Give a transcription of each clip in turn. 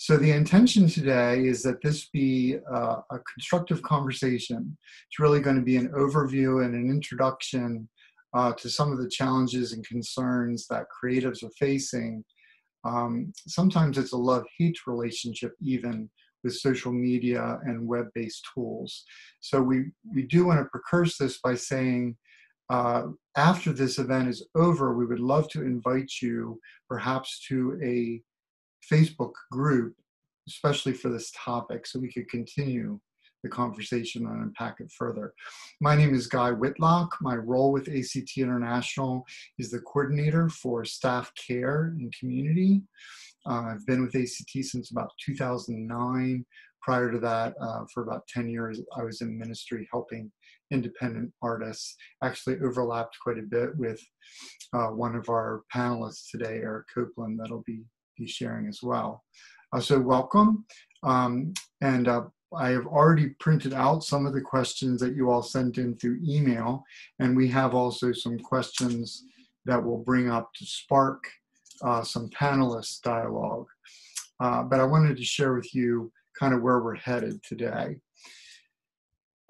So the intention today is that this be uh, a constructive conversation. It's really going to be an overview and an introduction uh, to some of the challenges and concerns that creatives are facing. Um, sometimes it's a love-hate relationship even with social media and web-based tools. So we, we do want to precurse this by saying uh, after this event is over, we would love to invite you perhaps to a Facebook group, especially for this topic, so we could continue the conversation and unpack it further. My name is Guy Whitlock. My role with ACT International is the coordinator for staff care and community. Uh, I've been with ACT since about 2009. Prior to that, uh, for about 10 years, I was in ministry helping independent artists. Actually overlapped quite a bit with uh, one of our panelists today, Eric Copeland, that'll be sharing as well. Uh, so welcome. Um, and uh, I have already printed out some of the questions that you all sent in through email. And we have also some questions that will bring up to spark uh, some panelist dialogue. Uh, but I wanted to share with you kind of where we're headed today.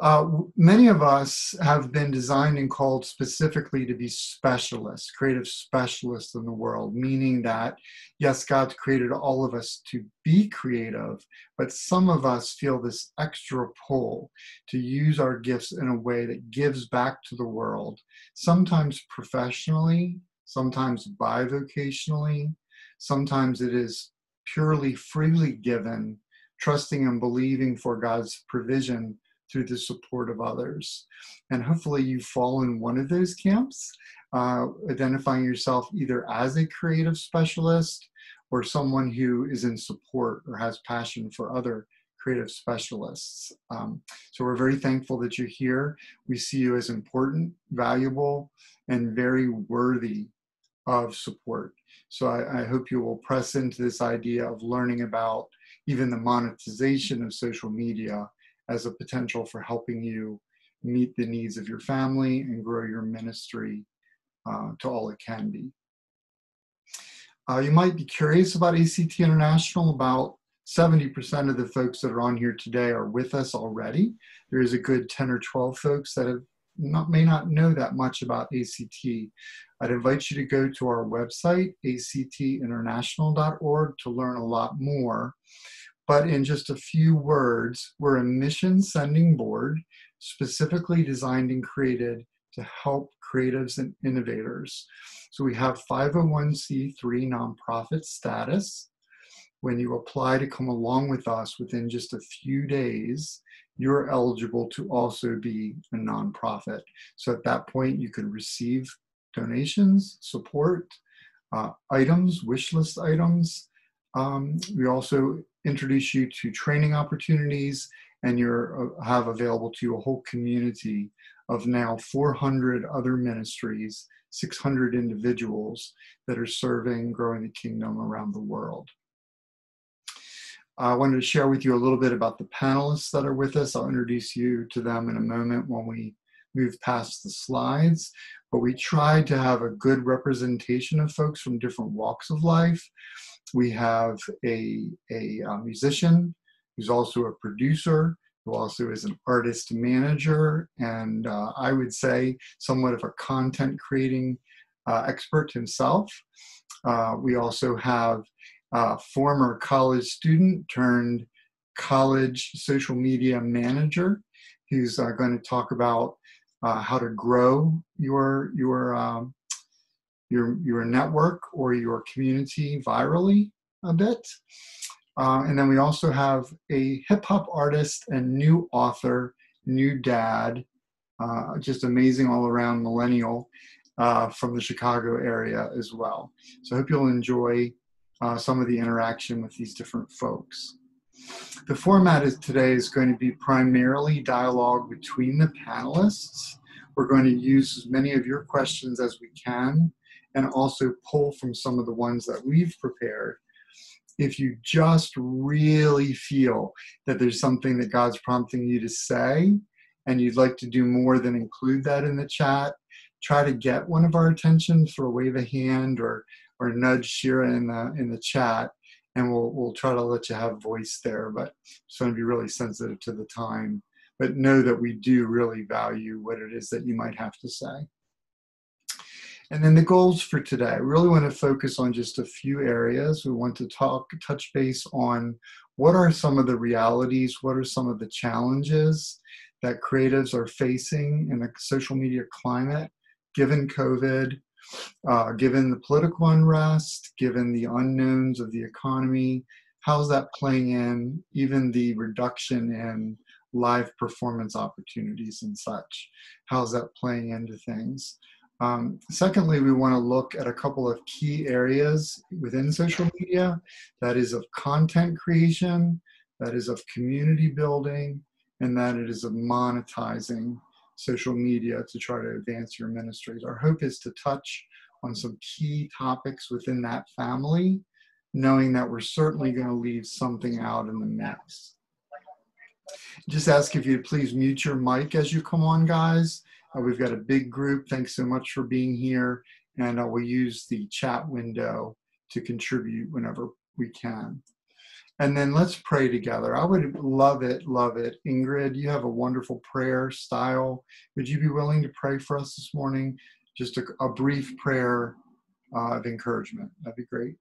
Uh, many of us have been designed and called specifically to be specialists, creative specialists in the world, meaning that, yes, God's created all of us to be creative, but some of us feel this extra pull to use our gifts in a way that gives back to the world, sometimes professionally, sometimes bivocationally, sometimes it is purely freely given, trusting and believing for God's provision through the support of others. And hopefully you fall in one of those camps, uh, identifying yourself either as a creative specialist or someone who is in support or has passion for other creative specialists. Um, so we're very thankful that you're here. We see you as important, valuable, and very worthy of support. So I, I hope you will press into this idea of learning about even the monetization of social media as a potential for helping you meet the needs of your family and grow your ministry uh, to all it can be. Uh, you might be curious about ACT International. About 70% of the folks that are on here today are with us already. There is a good 10 or 12 folks that have not, may not know that much about ACT. I'd invite you to go to our website, actinternational.org, to learn a lot more. But in just a few words, we're a mission sending board specifically designed and created to help creatives and innovators. So we have 501c3 nonprofit status. When you apply to come along with us within just a few days, you're eligible to also be a nonprofit. So at that point, you can receive donations, support, uh, items, wish list items. Um, we also introduce you to training opportunities and you uh, have available to you a whole community of now 400 other ministries, 600 individuals that are serving, growing the kingdom around the world. I wanted to share with you a little bit about the panelists that are with us. I'll introduce you to them in a moment when we move past the slides. But we tried to have a good representation of folks from different walks of life we have a, a, a uh, musician who's also a producer, who also is an artist manager, and uh, I would say somewhat of a content creating uh, expert himself. Uh, we also have a former college student turned college social media manager who's uh, going to talk about uh, how to grow your your um, your, your network or your community virally a bit. Uh, and then we also have a hip hop artist and new author, new dad, uh, just amazing all around millennial uh, from the Chicago area as well. So I hope you'll enjoy uh, some of the interaction with these different folks. The format is today is going to be primarily dialogue between the panelists. We're going to use as many of your questions as we can and also pull from some of the ones that we've prepared. If you just really feel that there's something that God's prompting you to say, and you'd like to do more than include that in the chat, try to get one of our attention through a wave of hand or or nudge Shira in the in the chat, and we'll we'll try to let you have voice there, but want to be really sensitive to the time. But know that we do really value what it is that you might have to say. And then the goals for today. I really want to focus on just a few areas. We want to talk, touch base on what are some of the realities, what are some of the challenges that creatives are facing in the social media climate, given COVID, uh, given the political unrest, given the unknowns of the economy. How's that playing in, even the reduction in live performance opportunities and such? How's that playing into things? Um, secondly, we want to look at a couple of key areas within social media that is of content creation, that is of community building, and that it is of monetizing social media to try to advance your ministries. Our hope is to touch on some key topics within that family, knowing that we're certainly going to leave something out in the mix. Just ask if you'd please mute your mic as you come on, guys. Uh, we've got a big group. Thanks so much for being here. And uh, we'll use the chat window to contribute whenever we can. And then let's pray together. I would love it, love it. Ingrid, you have a wonderful prayer style. Would you be willing to pray for us this morning? Just a, a brief prayer uh, of encouragement. That'd be great.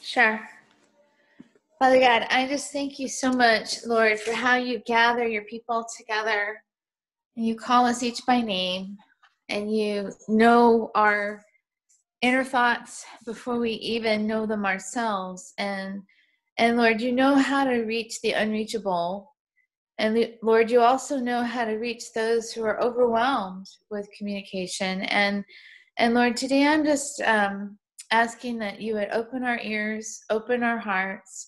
Sure. Father God, I just thank you so much, Lord, for how you gather your people together and you call us each by name and you know our inner thoughts before we even know them ourselves and and Lord, you know how to reach the unreachable. And Lord, you also know how to reach those who are overwhelmed with communication. And and Lord, today I'm just um, asking that you would open our ears, open our hearts,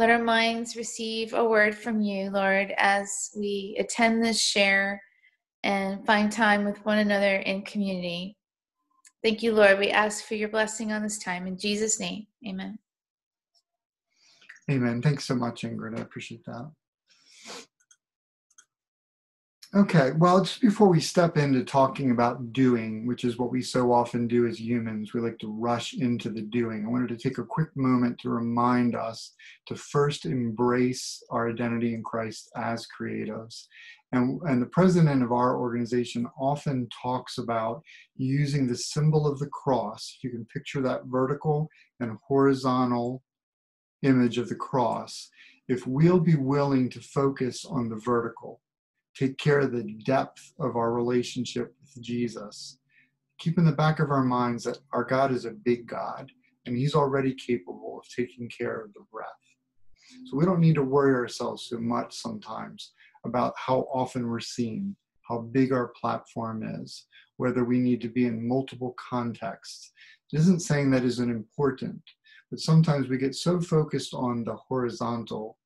let our minds receive a word from you, Lord, as we attend this share and find time with one another in community. Thank you, Lord. We ask for your blessing on this time. In Jesus' name, amen. Amen. Thanks so much, Ingrid. I appreciate that. Okay, well, just before we step into talking about doing, which is what we so often do as humans, we like to rush into the doing. I wanted to take a quick moment to remind us to first embrace our identity in Christ as creatives. And, and the president of our organization often talks about using the symbol of the cross. You can picture that vertical and horizontal image of the cross. If we'll be willing to focus on the vertical, take care of the depth of our relationship with Jesus. Keep in the back of our minds that our God is a big God and He's already capable of taking care of the breath. So we don't need to worry ourselves so much sometimes about how often we're seen, how big our platform is, whether we need to be in multiple contexts. It isn't saying that isn't important, but sometimes we get so focused on the horizontal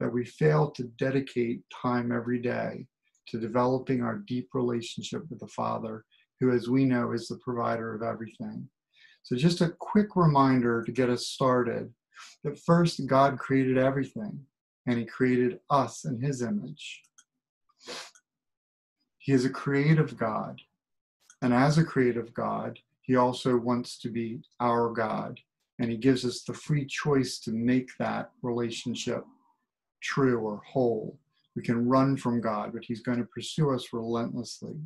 that we fail to dedicate time every day to developing our deep relationship with the Father, who, as we know, is the provider of everything. So, just a quick reminder to get us started that first, God created everything, and He created us in His image. He is a creative God, and as a creative God, He also wants to be our God, and He gives us the free choice to make that relationship true or whole. We can run from God, but He's going to pursue us relentlessly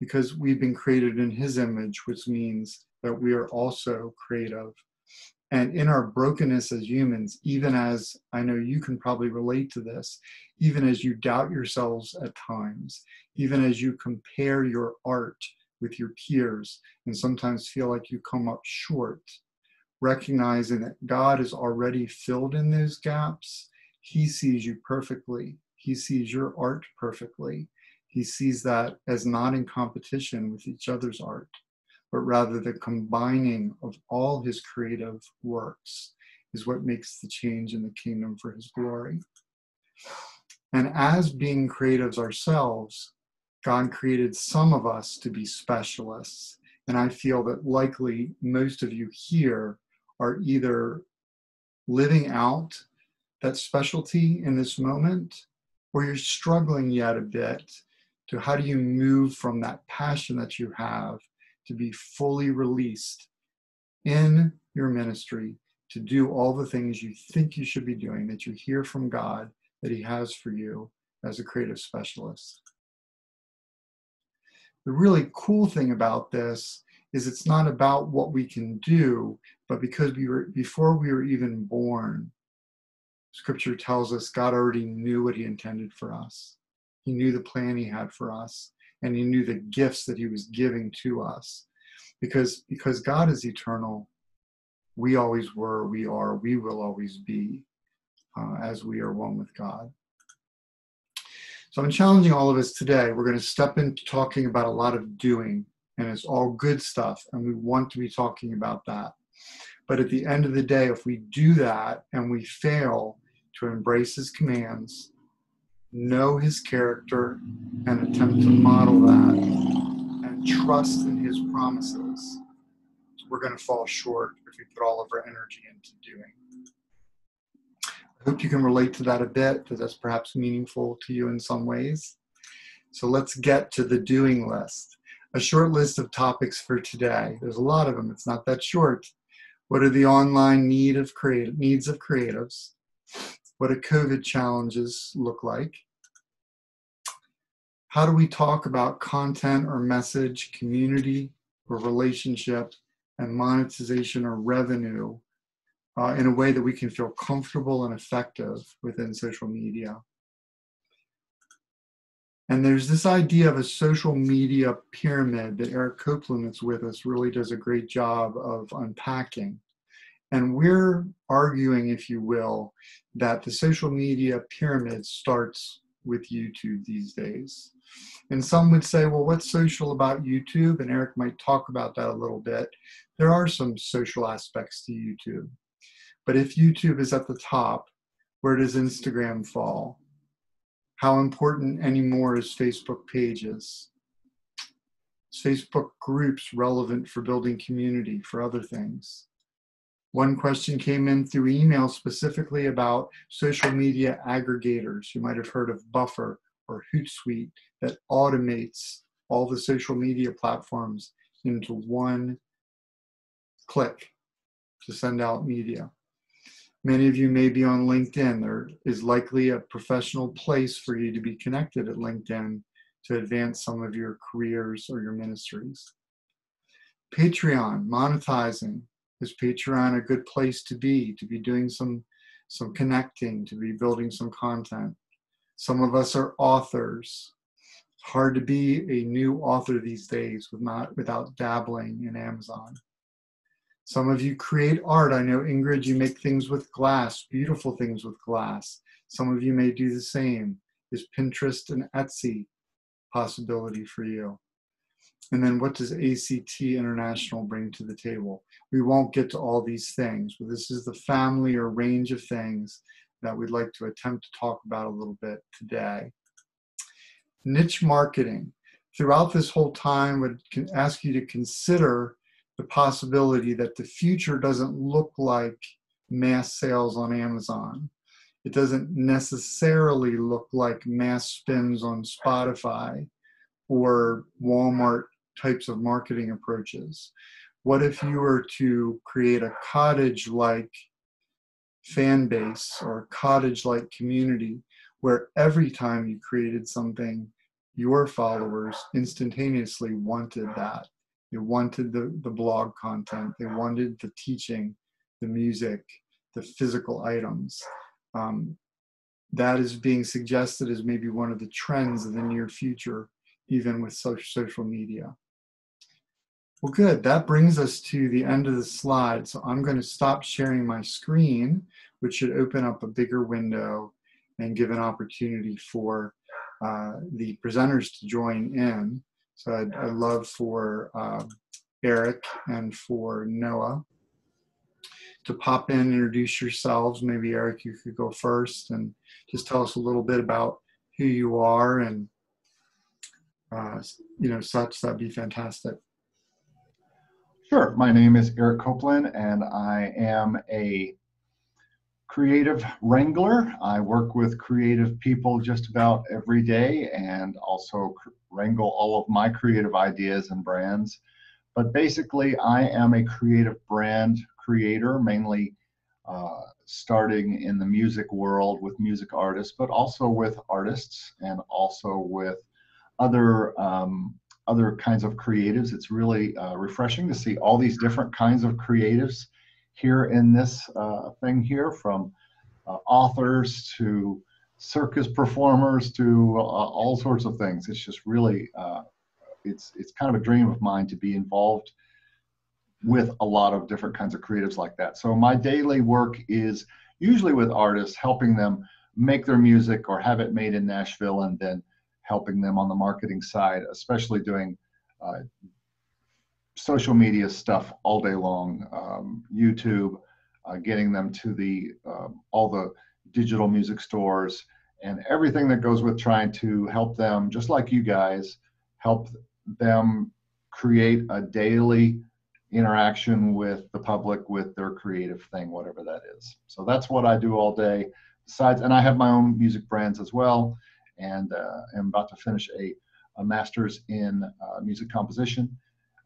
because we've been created in His image, which means that we are also creative. And in our brokenness as humans, even as I know you can probably relate to this, even as you doubt yourselves at times, even as you compare your art with your peers and sometimes feel like you come up short, recognizing that God is already filled in those gaps, He sees you perfectly he sees your art perfectly. He sees that as not in competition with each other's art, but rather the combining of all his creative works is what makes the change in the kingdom for his glory. And as being creatives ourselves, God created some of us to be specialists. And I feel that likely most of you here are either living out that specialty in this moment or you're struggling yet a bit to how do you move from that passion that you have to be fully released in your ministry to do all the things you think you should be doing, that you hear from God that He has for you as a creative specialist. The really cool thing about this is it's not about what we can do, but because we were before we were even born, scripture tells us God already knew what he intended for us. He knew the plan he had for us, and he knew the gifts that he was giving to us. Because because God is eternal, we always were, we are, we will always be uh, as we are one with God. So I'm challenging all of us today. We're going to step into talking about a lot of doing, and it's all good stuff, and we want to be talking about that. But at the end of the day, if we do that and we fail to embrace his commands, know his character, and attempt to model that, and trust in his promises, we're going to fall short if we put all of our energy into doing. I hope you can relate to that a bit because that's perhaps meaningful to you in some ways. So let's get to the doing list. A short list of topics for today. There's a lot of them. It's not that short. What are the online need of creative needs of creatives? What do COVID challenges look like? How do we talk about content or message, community or relationship, and monetization or revenue uh, in a way that we can feel comfortable and effective within social media. And there's this idea of a social media pyramid that Eric Copeland that's with us really does a great job of unpacking. And we're arguing, if you will, that the social media pyramid starts with YouTube these days. And some would say, well, what's social about YouTube? And Eric might talk about that a little bit. There are some social aspects to YouTube. But if YouTube is at the top, where does Instagram fall? How important anymore is Facebook pages? Is Facebook groups relevant for building community, for other things? One question came in through email specifically about social media aggregators. You might have heard of Buffer or Hootsuite that automates all the social media platforms into one click to send out media. Many of you may be on LinkedIn. There is likely a professional place for you to be connected at LinkedIn to advance some of your careers or your ministries. Patreon, monetizing. Is Patreon a good place to be, to be doing some, some connecting, to be building some content? Some of us are authors. It's hard to be a new author these days with not, without dabbling in Amazon. Some of you create art. I know, Ingrid, you make things with glass, beautiful things with glass. Some of you may do the same. Is Pinterest and Etsy possibility for you? And then what does ACT International bring to the table? We won't get to all these things, but this is the family or range of things that we'd like to attempt to talk about a little bit today. Niche marketing. Throughout this whole time, would ask you to consider the possibility that the future doesn't look like mass sales on Amazon. It doesn't necessarily look like mass spins on Spotify or Walmart types of marketing approaches. What if you were to create a cottage like fan base or cottage like community where every time you created something, your followers instantaneously wanted that? They wanted the, the blog content. They wanted the teaching, the music, the physical items. Um, that is being suggested as maybe one of the trends of the near future, even with social media. Well, good. That brings us to the end of the slide. So I'm going to stop sharing my screen, which should open up a bigger window and give an opportunity for uh, the presenters to join in. So I'd, I'd love for um, Eric and for Noah to pop in, introduce yourselves. Maybe Eric, you could go first and just tell us a little bit about who you are and uh, you know such. That'd be fantastic. Sure. My name is Eric Copeland, and I am a creative wrangler. I work with creative people just about every day and also wrangle all of my creative ideas and brands but basically, I am a creative brand creator, mainly uh, starting in the music world with music artists, but also with artists and also with other um, other kinds of creatives. It's really uh, refreshing to see all these different kinds of creatives here in this uh, thing here, from uh, authors to circus performers to uh, all sorts of things. It's just really uh, it's it's kind of a dream of mine to be involved with a lot of different kinds of creatives like that. So my daily work is usually with artists, helping them make their music or have it made in Nashville, and then helping them on the marketing side, especially doing uh, social media stuff all day long, um, YouTube, uh, getting them to the um, all the digital music stores and everything that goes with trying to help them, just like you guys, help them create a daily interaction with the public with their creative thing, whatever that is. So that's what I do all day. Besides, and I have my own music brands as well, and uh, I'm about to finish a, a master's in uh, music composition.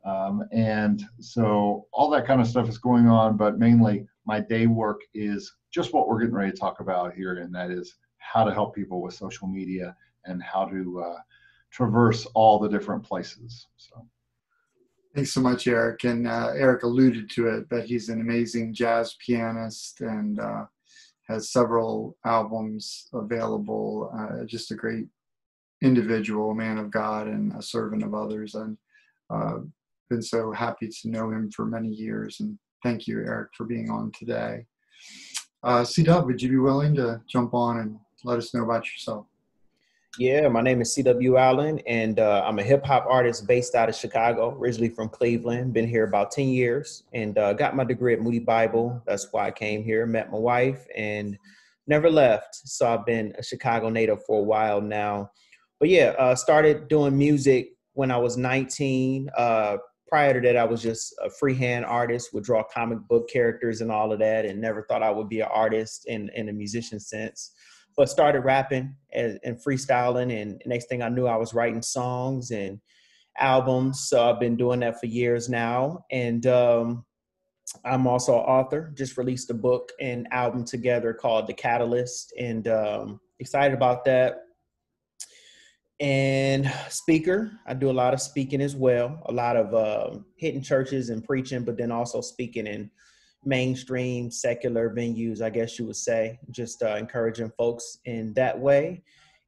Um, and so all that kind of stuff is going on, but mainly my day work is just what we're getting ready to talk about here, and that is how to help people with social media and how to uh, traverse all the different places. So. Thanks so much, Eric. And uh, Eric alluded to it, but he's an amazing jazz pianist and uh, has several albums available. Uh, just a great individual, a man of God, and a servant of others. And uh, been so happy to know him for many years. And thank you, Eric, for being on today. Uh, C Dub, would you be willing to jump on and let us know about yourself? Yeah, my name is C.W. Allen, and uh, I'm a hip hop artist based out of Chicago, originally from Cleveland. Been here about 10 years and uh, got my degree at Moody Bible. That's why I came here, met my wife, and never left. So I've been a Chicago native for a while now. But yeah, uh, started doing music when I was 19. Uh, prior to that, I was just a freehand artist, would draw comic book characters and all of that, and never thought I would be an artist in, in a musician sense but started rapping and, and freestyling. And next thing I knew, I was writing songs and albums. So I've been doing that for years now. And um, I'm also an author. Just released a book and album together called The Catalyst, and um, excited about that. And speaker, I do a lot of speaking as well. A lot of uh, hitting churches and preaching, but then also speaking in mainstream secular venues, I guess you would say, just uh, encouraging folks in that way.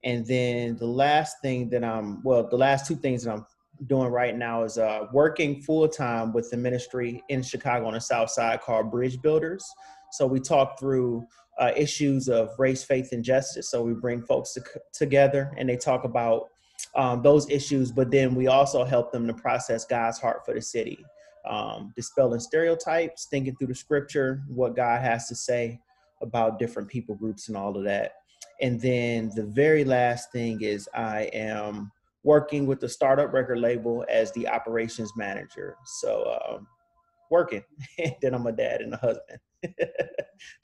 And then the last thing that I'm, well, the last two things that I'm doing right now is uh, working full time with the ministry in Chicago on the South Side called Bridge Builders. So we talk through uh, issues of race, faith, and justice. So we bring folks to, together and they talk about um, those issues, but then we also help them to process God's heart for the city um, dispelling stereotypes, thinking through the scripture, what God has to say about different people groups and all of that. And then the very last thing is I am working with the startup record label as the operations manager. So um, working. then I'm a dad and a husband.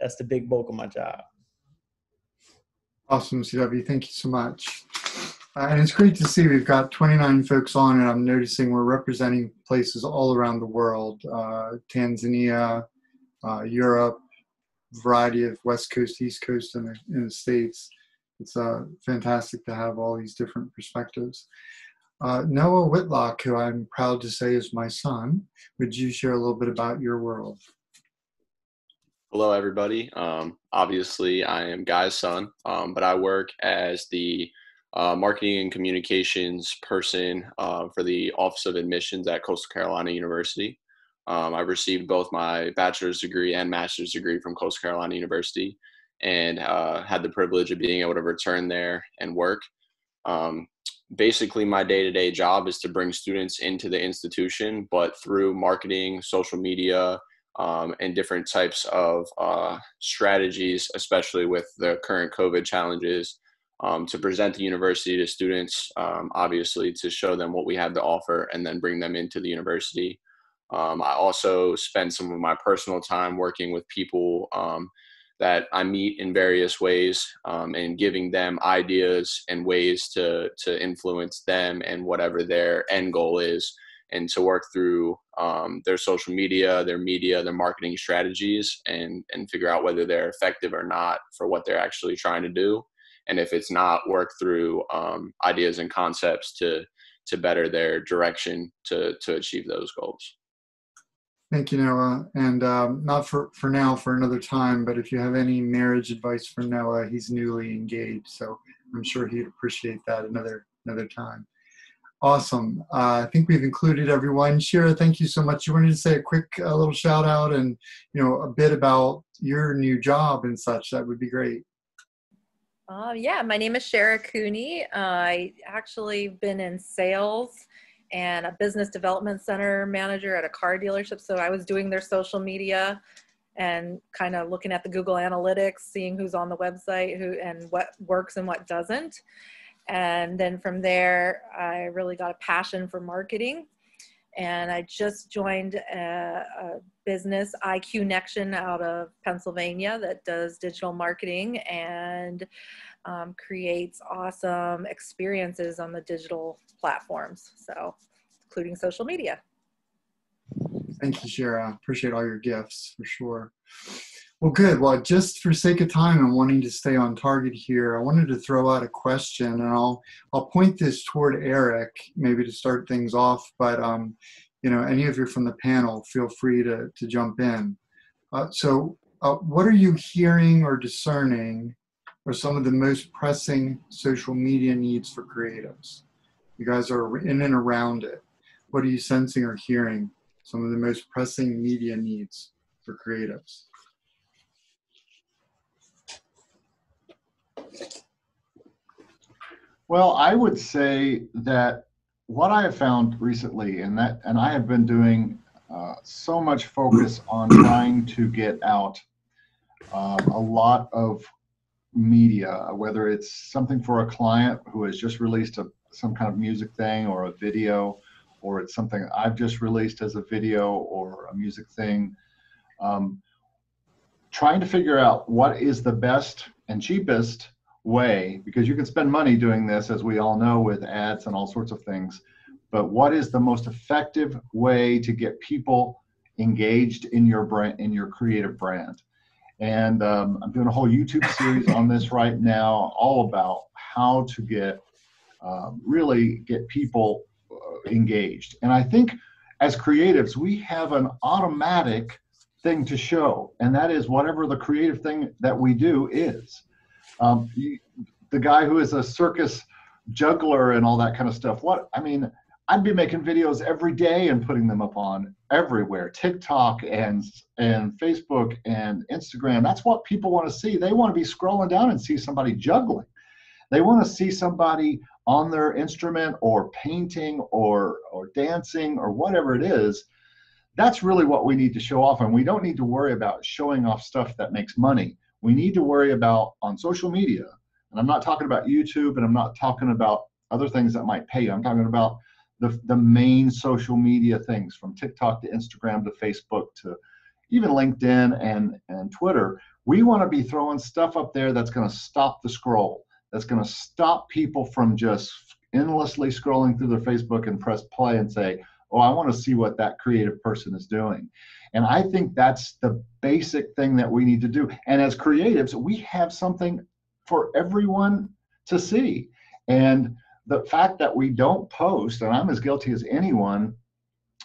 That's the big bulk of my job. Awesome, CW. Thank you so much. Uh, and it's great to see we've got 29 folks on, and I'm noticing we're representing places all around the world uh, Tanzania, uh, Europe, variety of West Coast, East Coast, and in the States. It's uh, fantastic to have all these different perspectives. Uh, Noah Whitlock, who I'm proud to say is my son, would you share a little bit about your world? Hello, everybody. Um, obviously, I am Guy's son, um, but I work as the uh, marketing and communications person uh, for the Office of Admissions at Coastal Carolina University. Um, I received both my bachelor's degree and master's degree from Coastal Carolina University and uh, had the privilege of being able to return there and work. Um, basically, my day to day job is to bring students into the institution, but through marketing, social media, um, and different types of uh, strategies, especially with the current COVID challenges, um, to present the university to students, um, obviously to show them what we have to offer and then bring them into the university. Um, I also spend some of my personal time working with people um, that I meet in various ways um, and giving them ideas and ways to, to influence them and whatever their end goal is and to work through um, their social media, their media, their marketing strategies, and and figure out whether they're effective or not for what they're actually trying to do. And if it's not, work through um, ideas and concepts to to better their direction to to achieve those goals. Thank you, Noah. And um, not for, for now, for another time, but if you have any marriage advice for Noah, he's newly engaged, so I'm sure he'd appreciate that another another time. Awesome. Uh, I think we've included everyone. Shira, thank you so much. You wanted to say a quick uh, little shout out and you know a bit about your new job and such. That would be great. Uh, yeah, my name is Shara Cooney. I actually been in sales and a business development center manager at a car dealership. So I was doing their social media and kind of looking at the Google Analytics, seeing who's on the website, who and what works and what doesn't. And then from there, I really got a passion for marketing. And I just joined a, a business, IQnection, out of Pennsylvania, that does digital marketing and um, creates awesome experiences on the digital platforms. So, including social media. Thank you, Shara. Appreciate all your gifts for sure. Well, good. Well, just for sake of time and wanting to stay on target here, I wanted to throw out a question, and I'll I'll point this toward Eric, maybe to start things off. But um, you know, any of you from the panel, feel free to to jump in. Uh, so, uh, what are you hearing or discerning are some of the most pressing social media needs for creatives? You guys are in and around it. What are you sensing or hearing? Some of the most pressing media needs for creatives. Well, I would say that what I have found recently, and that, and I have been doing uh, so much focus on trying to get out um, a lot of media, whether it's something for a client who has just released a, some kind of music thing or a video, or it's something I've just released as a video or a music thing. Um, trying to figure out what is the best and cheapest way because you can spend money doing this as we all know with ads and all sorts of things. But what is the most effective way to get people engaged in your brand in your creative brand? And um, i'm doing a whole youtube series on this right now all about how to get um, really get people uh, engaged. And i think as creatives we have an automatic thing to show and that is whatever the creative thing that we do is um, you, the guy who is a circus juggler and all that kind of stuff. What I mean, I'd be making videos every day and putting them up on everywhere, TikTok and and Facebook and Instagram. That's what people want to see. They want to be scrolling down and see somebody juggling. They want to see somebody on their instrument or painting or or dancing or whatever it is. That's really what we need to show off, and we don't need to worry about showing off stuff that makes money we need to worry about on social media, and I'm not talking about YouTube and I'm not talking about other things that might pay. I'm talking about the, the main social media things from TikTok to Instagram to Facebook to even LinkedIn and, and Twitter. We want to be throwing stuff up there that's going to stop the scroll, that's going to stop people from just endlessly scrolling through their Facebook and press play and say, oh, I want to see what that creative person is doing. And I think that's the basic thing that we need to do. And as creatives, we have something for everyone to see. And the fact that we don't post, and I'm as guilty as anyone,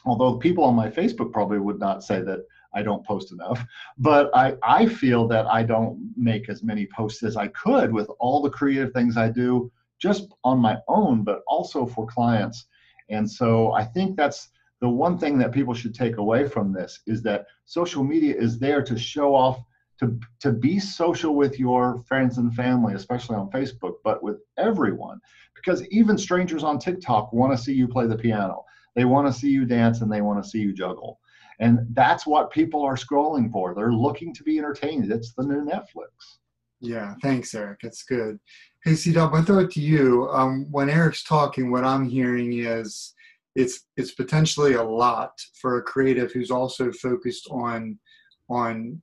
although people on my Facebook probably would not say that I don't post enough, but I, I feel that I don't make as many posts as I could with all the creative things I do just on my own, but also for clients. And so I think that's the one thing that people should take away from this is that social media is there to show off to, to be social with your friends and family, especially on Facebook, but with everyone. Because even strangers on TikTok want to see you play the piano. They want to see you dance and they want to see you juggle. And that's what people are scrolling for. They're looking to be entertained. It's the new Netflix. Yeah, thanks, Eric. That's good. Hey, C Dub, I thought to you, um, when Eric's talking, what I'm hearing is it's it's potentially a lot for a creative who's also focused on on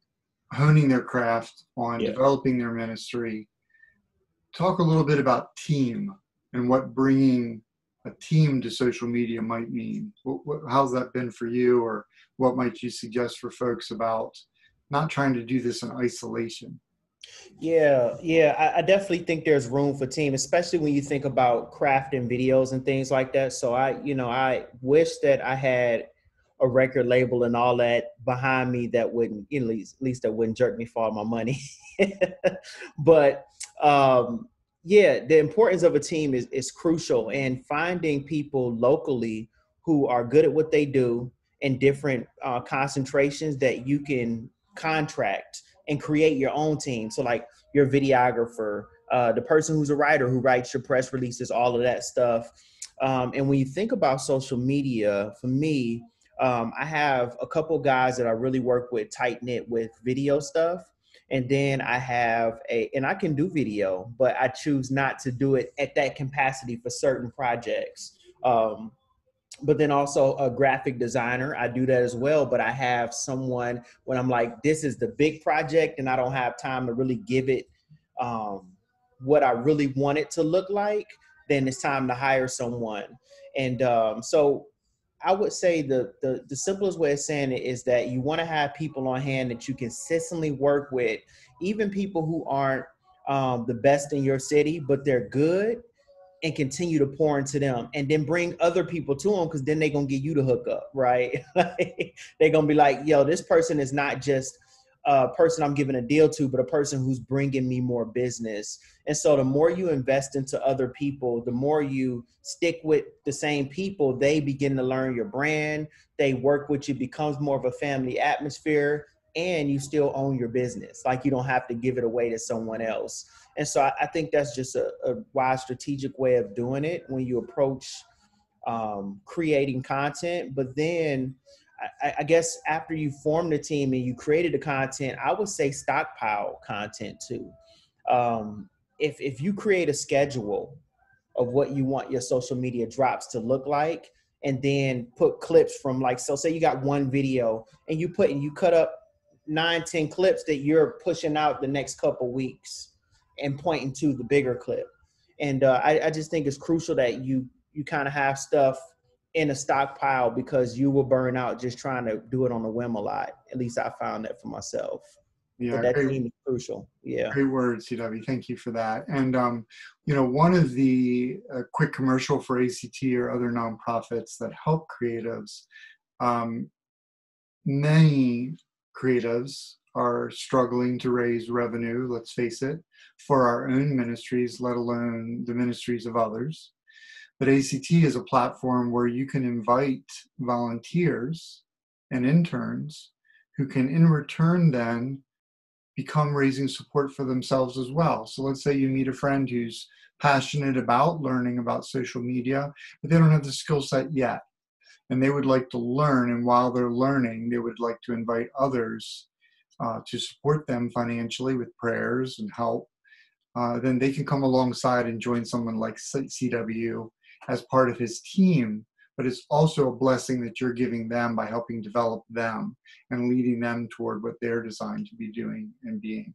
honing their craft on yeah. developing their ministry talk a little bit about team and what bringing a team to social media might mean. What, what, how's that been for you, or what might you suggest for folks about not trying to do this in isolation? Yeah, yeah, I, I, definitely think there's room for team, especially when you think about crafting videos and things like that. So I, you know, I wish that I had a record label and all that behind me that wouldn't, you know, at least, at least that wouldn't jerk me for all my money. but um, yeah, the importance of a team is is crucial, and finding people locally who are good at what they do in different uh, concentrations that you can contract and create your own team. So like your videographer, uh, the person who's a writer who writes your press releases, all of that stuff. Um, and when you think about social media, for me, um, I have a couple guys that I really work with tight knit with video stuff. And then I have a, and I can do video, but I choose not to do it at that capacity for certain projects. Um, but then also a graphic designer. I do that as well, but I have someone when I'm like, this is the big project and I don't have time to really give it um, what I really want it to look like, then it's time to hire someone. And um, so I would say the, the, the simplest way of saying it is that you want to have people on hand that you consistently work with, even people who aren't um, the best in your city, but they're good and continue to pour into them and then bring other people to them because then they're gonna get you to hook up right? They're gonna be like yo this person is not just a person i'm giving a deal to but a person who's bringing me more business. And so the more you invest into other people the more you stick with the same people they begin to learn your brand they work with you becomes more of a family atmosphere and you still own your business. Like you don't have to give it away to someone else and so I, I think that's just a, a, wise strategic way of doing it when you approach um, creating content. But then I, I, guess after you formed the team and you created the content, I would say stockpile content too. Um, if, if you create a schedule of what you want your social media drops to look like, and then put clips from like, so say you got one video and you put and you cut up nine, 10 clips that you're pushing out the next couple weeks and pointing to the bigger clip. And uh, I, I just think it's crucial that you you kind of have stuff in a stockpile because you will burn out just trying to do it on a whim a lot. At least I found that for myself. Yeah, that great, crucial. Yeah, great words, CW. Thank you for that. And um, you know, one of the uh, quick commercial for ACT or other nonprofits that help creatives. Um, many creatives are struggling to raise revenue, let's face it, for our own ministries, let alone the ministries of others. But ACT is a platform where you can invite volunteers and interns who can, in return, then become raising support for themselves as well. So let's say you meet a friend who's passionate about learning about social media, but they don't have the skill set yet. And they would like to learn, and while they're learning, they would like to invite others uh, to support them financially with prayers and help, uh, then they can come alongside and join someone like CW as part of his team. But it's also a blessing that you're giving them by helping develop them and leading them toward what they're designed to be doing and being.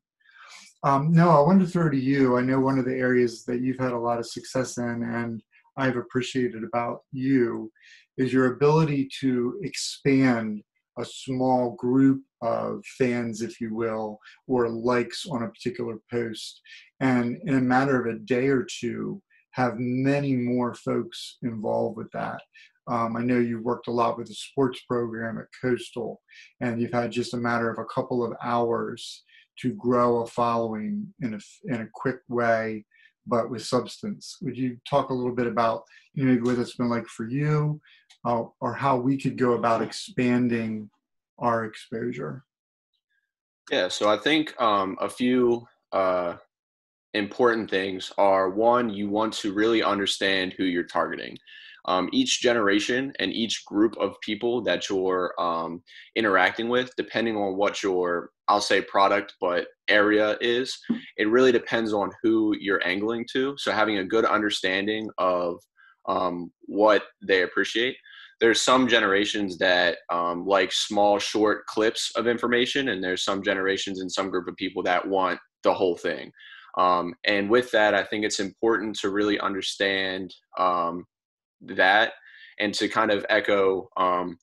Um, Noah, I wanted to throw to you. I know one of the areas that you've had a lot of success in and I've appreciated about you is your ability to expand a small group of fans, if you will, or likes on a particular post. And in a matter of a day or two, have many more folks involved with that. Um, I know you've worked a lot with the sports program at Coastal, and you've had just a matter of a couple of hours to grow a following in a, in a quick way, but with substance. Would you talk a little bit about you know, what it's been like for you, uh, or how we could go about expanding our exposure? Yeah, so I think um, a few uh, important things are one, you want to really understand who you're targeting. Um, each generation and each group of people that you're um, interacting with, depending on what your, I'll say product, but area is, it really depends on who you're angling to. So having a good understanding of um, what they appreciate there's some generations that um, like small short clips of information and there's some generations and some group of people that want the whole thing um, and with that i think it's important to really understand um, that and to kind of echo um,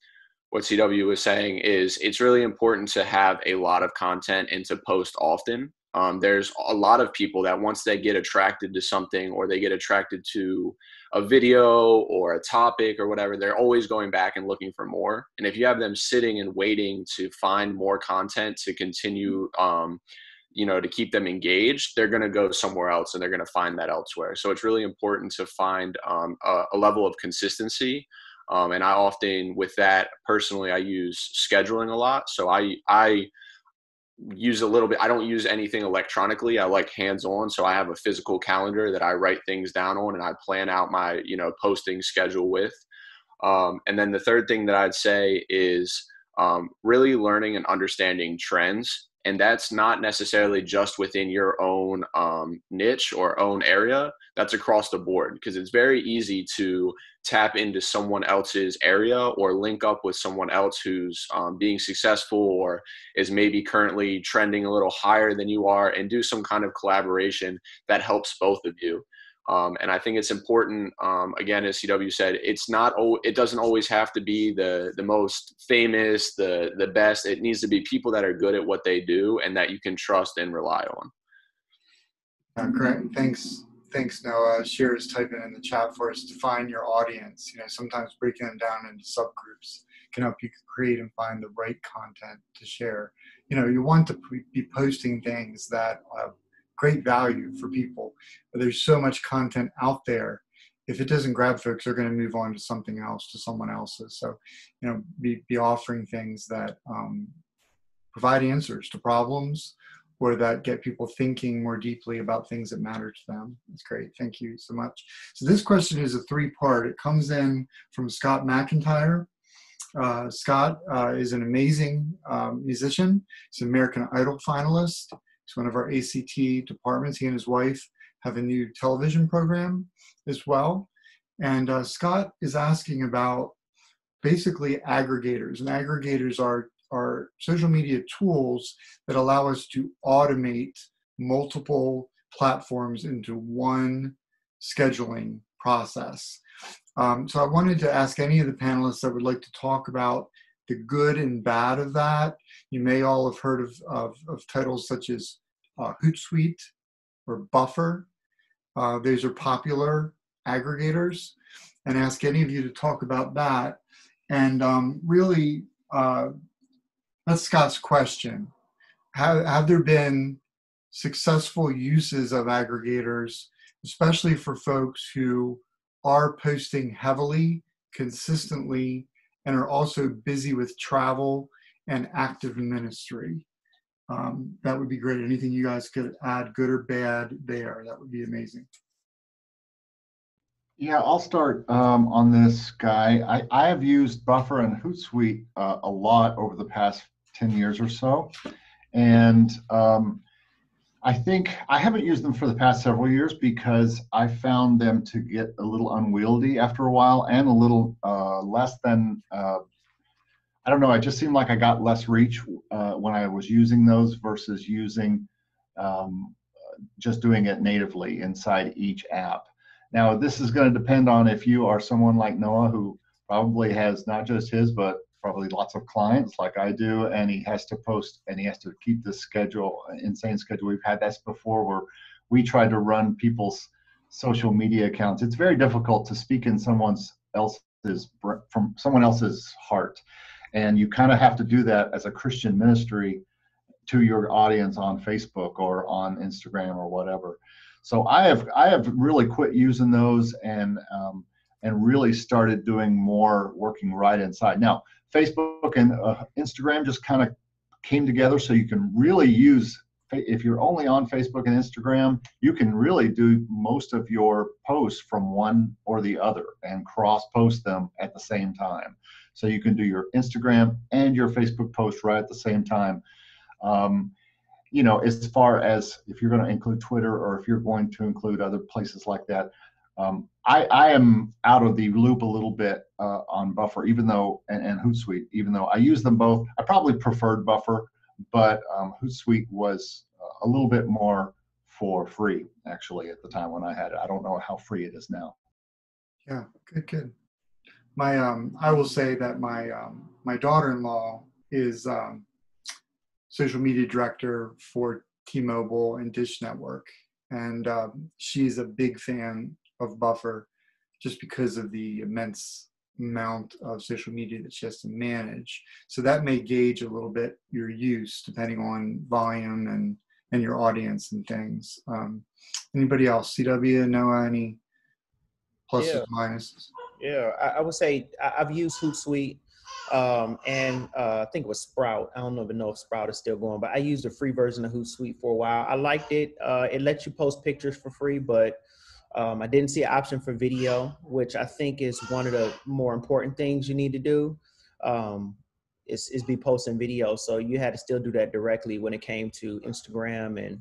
what cw was saying is it's really important to have a lot of content and to post often um, there's a lot of people that once they get attracted to something or they get attracted to a video or a topic or whatever, they're always going back and looking for more. And if you have them sitting and waiting to find more content to continue, um, you know, to keep them engaged, they're going to go somewhere else and they're going to find that elsewhere. So it's really important to find um, a, a, level of consistency. Um, and I often, with that personally, I use scheduling a lot. So I, I, use a little bit i don't use anything electronically i like hands on so i have a physical calendar that i write things down on and i plan out my you know posting schedule with um, and then the third thing that i'd say is um, really learning and understanding trends and that's not necessarily just within your own um, niche or own area that's across the board because it's very easy to tap into someone else's area or link up with someone else who's um, being successful or is maybe currently trending a little higher than you are and do some kind of collaboration that helps both of you um, and I think it's important. Um, again, as CW said, it's not. It doesn't always have to be the the most famous, the the best. It needs to be people that are good at what they do and that you can trust and rely on. Uh, great. Thanks. Thanks, Noah. Sheer is typing in the chat for us. Define your audience. You know, sometimes breaking them down into subgroups can help you create and find the right content to share. You know, you want to be posting things that uh, great value for people. But there's so much content out there. If it doesn't grab folks, they're going to move on to something else, to someone else's. So, you know, be, be offering things that um, provide answers to problems or that get people thinking more deeply about things that matter to them. That's great. Thank you so much. So this question is a three-part. It comes in from Scott McIntyre. Uh, Scott uh, is an amazing um, musician. He's an American Idol finalist. He's one of our ACT departments. He and his wife have a new television program as well. And uh, Scott is asking about basically aggregators. And aggregators are, are social media tools that allow us to automate multiple platforms into one scheduling process. Um, so I wanted to ask any of the panelists that would like to talk about the good and bad of that. You may all have heard of, of, of titles such as uh, Hootsuite or Buffer. Uh, these are popular aggregators, and ask any of you to talk about that. And um, really, uh, that's Scott's question. Have, have there been successful uses of aggregators, especially for folks who are posting heavily, consistently, and are also busy with travel and active ministry. Um, that would be great. Anything you guys could add, good or bad, there, that would be amazing. Yeah, I'll start um, on this guy. I, I have used Buffer and Hootsuite uh, a lot over the past 10 years or so. And um, I think I haven't used them for the past several years because I found them to get a little unwieldy after a while and a little uh, less than uh, I don't know. It just seemed like I got less reach uh, when I was using those versus using um, just doing it natively inside each app. Now, this is going to depend on if you are someone like Noah who probably has not just his, but probably lots of clients like I do, and he has to post and he has to keep this schedule, insane schedule. We've had this before where we tried to run people's social media accounts. It's very difficult to speak in someone's else's from someone else's heart and you kind of have to do that as a christian ministry to your audience on facebook or on instagram or whatever so i have i have really quit using those and um, and really started doing more working right inside now facebook and uh, instagram just kind of came together so you can really use if you're only on Facebook and Instagram, you can really do most of your posts from one or the other and cross post them at the same time. So you can do your Instagram and your Facebook post right at the same time. Um, you know, as far as if you're going to include Twitter or if you're going to include other places like that, um, I, I, am out of the loop a little bit uh, on Buffer, even though and, and Hootsuite, even though I use them both. I probably preferred Buffer but um, Hootsuite was uh, a little bit more for free actually at the time when I had it. I don't know how free it is now. Yeah, good, good. My, um, I will say that my um, my daughter-in-law is um, social media director for T-Mobile and Dish Network, and um, she's a big fan of Buffer, just because of the immense amount of social media that she has to manage. So that may gauge a little bit your use depending on volume and and your audience and things. Um, anybody else? CW? Noah? Any pluses, Yeah. minuses? Yeah, I, I would say I, I've used Hootsuite um, and uh, I think it was Sprout. I don't even know if Sprout is still going, but I used a free version of Hootsuite for a while. I liked it. Uh, it lets you post pictures for free, but um, I didn't see an option for video, which I think is one of the more important things you need to do. Um, is, is be posting video. So you had to still do that directly when it came to Instagram and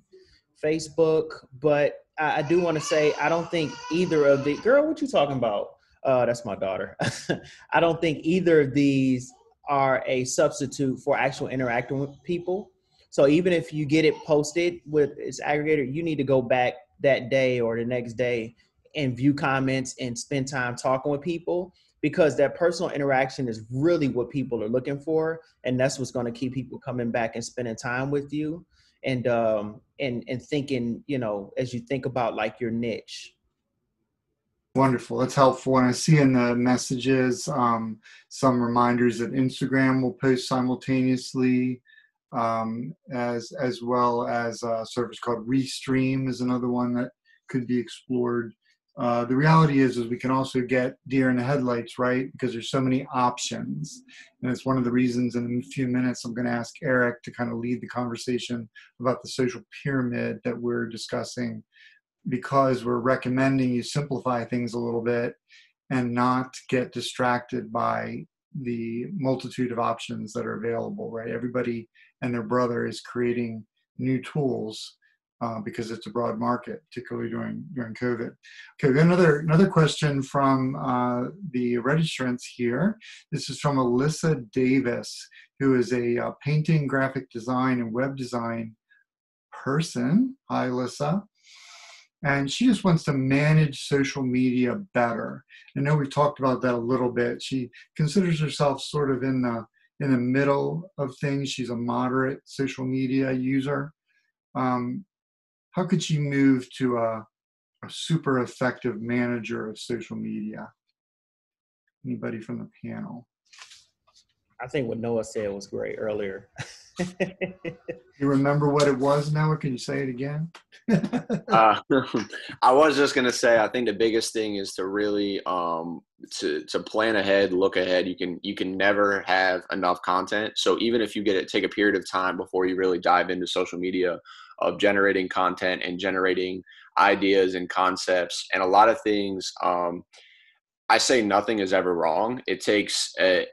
Facebook. But I, I do want to say I don't think either of the girl. What you talking about? Uh, that's my daughter. I don't think either of these are a substitute for actual interacting with people. So even if you get it posted with its aggregator, you need to go back that day or the next day and view comments and spend time talking with people because that personal interaction is really what people are looking for and that's what's going to keep people coming back and spending time with you and um and and thinking you know as you think about like your niche Wonderful. That's helpful. And I see in the messages um, some reminders that Instagram will post simultaneously, um, as as well as a service called Restream is another one that could be explored. Uh, the reality is, is we can also get deer in the headlights, right? Because there's so many options, and it's one of the reasons. In a few minutes, I'm going to ask Eric to kind of lead the conversation about the social pyramid that we're discussing because we're recommending you simplify things a little bit and not get distracted by the multitude of options that are available right? Everybody and their brother is creating new tools uh, because it's a broad market particularly during during covid. Okay we got another another question from uh, the registrants here. This is from alyssa davis who is a uh, painting graphic design and web design person. Hi alyssa and she just wants to manage social media better. I know we've talked about that a little bit. She considers herself sort of in the in the middle of things. She's a moderate social media user. Um, how could she move to a, a super effective manager of social media? Anybody from the panel? i think what noah said was great earlier You remember what it was, Noah? Can you say it again? uh, I was just gonna say, I think the biggest thing is to really um, to to plan ahead, look ahead. You can you can never have enough content. So even if you get it, take a period of time before you really dive into social media, of generating content and generating ideas and concepts and a lot of things. Um, I say nothing is ever wrong. It takes a,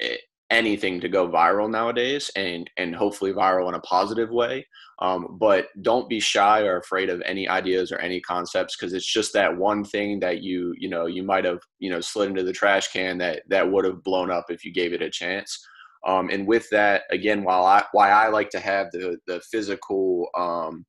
anything to go viral nowadays and and hopefully viral in a positive way um, but don't be shy or afraid of any ideas or any concepts because it's just that one thing that you you know you might have you know slid into the trash can that that would have blown up if you gave it a chance. Um, and with that again while i why i like to have the the physical um,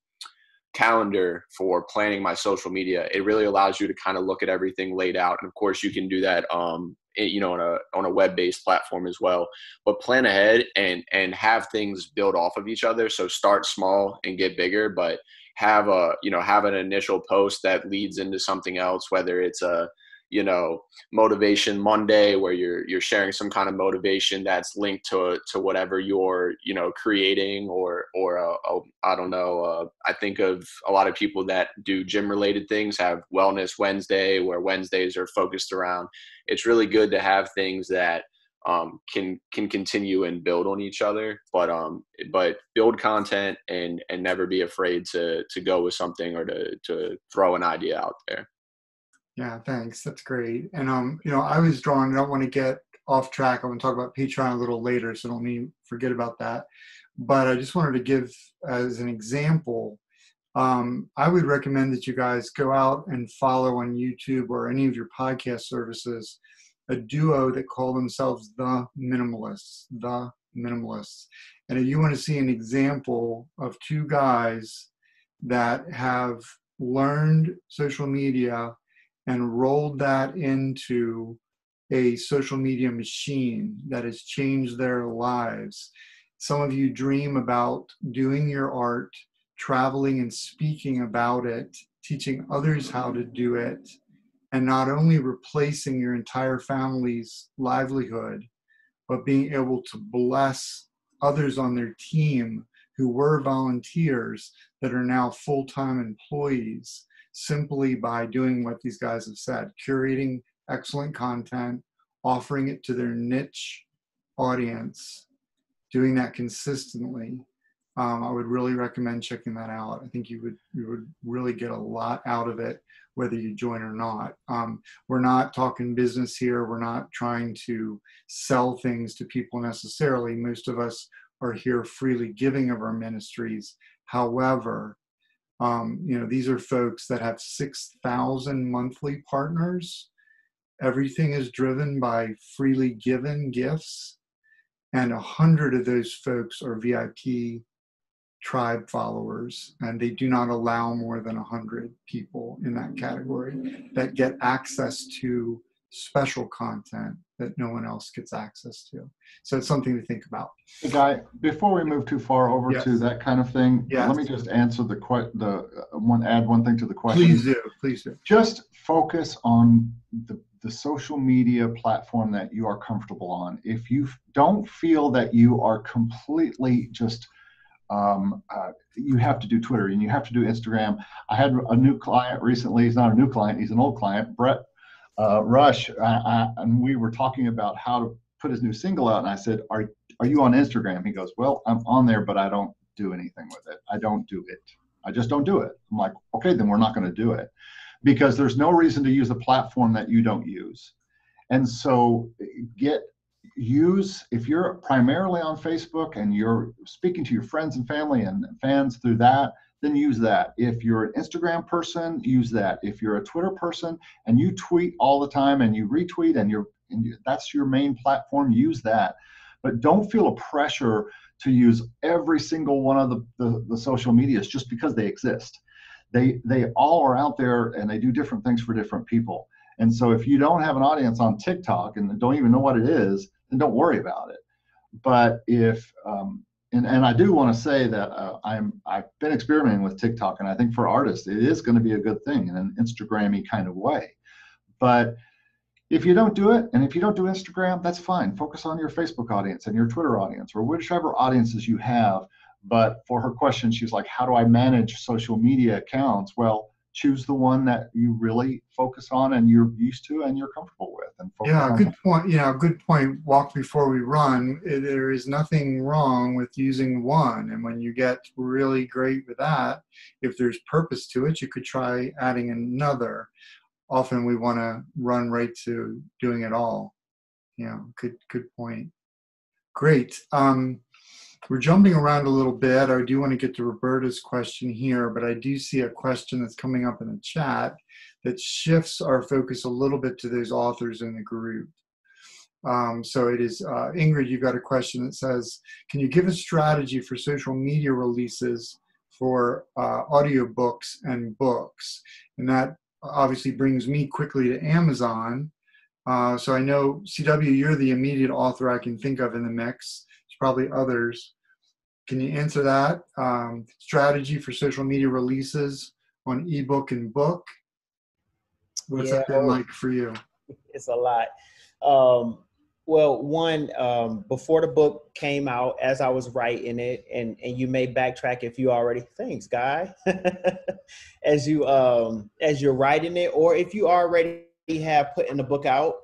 calendar for planning my social media it really allows you to kind of look at everything laid out and of course you can do that um, you know on a on a web based platform as well. But plan ahead and and have things build off of each other. So start small and get bigger but have a you know have an initial post that leads into something else whether it's a you know motivation monday where you're you're sharing some kind of motivation that's linked to to whatever you're you know creating or or uh, uh, i don't know uh, i think of a lot of people that do gym related things have wellness wednesday where wednesdays are focused around it's really good to have things that um, can can continue and build on each other but um but build content and and never be afraid to to go with something or to to throw an idea out there Yeah, thanks. That's great. And um, you know, I was drawn. I don't want to get off track. I'm going to talk about Patreon a little later, so don't need forget about that. But I just wanted to give as an example. Um, I would recommend that you guys go out and follow on YouTube or any of your podcast services a duo that call themselves the Minimalists. The Minimalists. And if you want to see an example of two guys that have learned social media and rolled that into a social media machine that has changed their lives. Some of you dream about doing your art, traveling and speaking about it, teaching others how to do it, and not only replacing your entire family's livelihood, but being able to bless others on their team who were volunteers that are now full time employees simply by doing what these guys have said curating excellent content, offering it to their niche audience, doing that consistently. Um, I would really recommend checking that out. I think you would you would really get a lot out of it, whether you join or not. Um, we're not talking business here. We're not trying to sell things to people necessarily. Most of us are here freely giving of our ministries. However, um, you know, these are folks that have 6,000 monthly partners. Everything is driven by freely given gifts. And a hundred of those folks are VIP tribe followers, and they do not allow more than a hundred people in that category that get access to special content that no one else gets access to. So it's something to think about. Guy, before we move too far over Yes. to that kind of thing, Yes. let me just answer the que- the uh, one add one thing to the question. Please do, please do. Just focus on the the social media platform that you are comfortable on. If you don't feel that you are completely just um, uh, you have to do Twitter and you have to do Instagram. I had a new client recently. He's not a new client. He's an old client, Brett uh, Rush, I, I, and we were talking about how to put his new single out. And I said, "Are are you on Instagram?" He goes, "Well, I'm on there, but I don't do anything with it. I don't do it. I just don't do it." I'm like, "Okay, then we're not going to do it." Because there's no reason to use a platform that you don't use. And so get use if you're primarily on Facebook and you're speaking to your friends and family and fans through that, then use that. If you're an Instagram person, use that. If you're a Twitter person and you tweet all the time and you retweet and you're and you, that's your main platform, use that. But don't feel a pressure to use every single one of the, the, the social medias just because they exist. They they all are out there and they do different things for different people. And so if you don't have an audience on TikTok and don't even know what it is, then don't worry about it. But if um, and, and I do want to say that uh, I'm I've been experimenting with TikTok, and I think for artists it is going to be a good thing in an Instagrammy kind of way. But if you don't do it, and if you don't do Instagram, that's fine. Focus on your Facebook audience and your Twitter audience, or whichever audiences you have. But for her question, she's like, "How do I manage social media accounts?" Well, choose the one that you really focus on and you're used to and you're comfortable with, and focus Yeah, good point. Yeah, good point. Walk before we run. There is nothing wrong with using one. And when you get really great with that, if there's purpose to it, you could try adding another. Often we want to run right to doing it all. Yeah, good good point. Great. Um, we're jumping around a little bit. I do want to get to Roberta's question here, but I do see a question that's coming up in the chat that shifts our focus a little bit to those authors in the group. Um, so it is, uh, Ingrid, you've got a question that says, can you give a strategy for social media releases for uh, audiobooks and books? And that obviously brings me quickly to Amazon. Uh, so I know, CW, you're the immediate author I can think of in the mix. Probably others. Can you answer that? Um, strategy for social media releases on ebook and book. What's that been like for you? it's a lot. Um, well, one um, before the book came out, as I was writing it, and and you may backtrack if you already thanks, guy, as you um, as you're writing it, or if you already have putting the book out,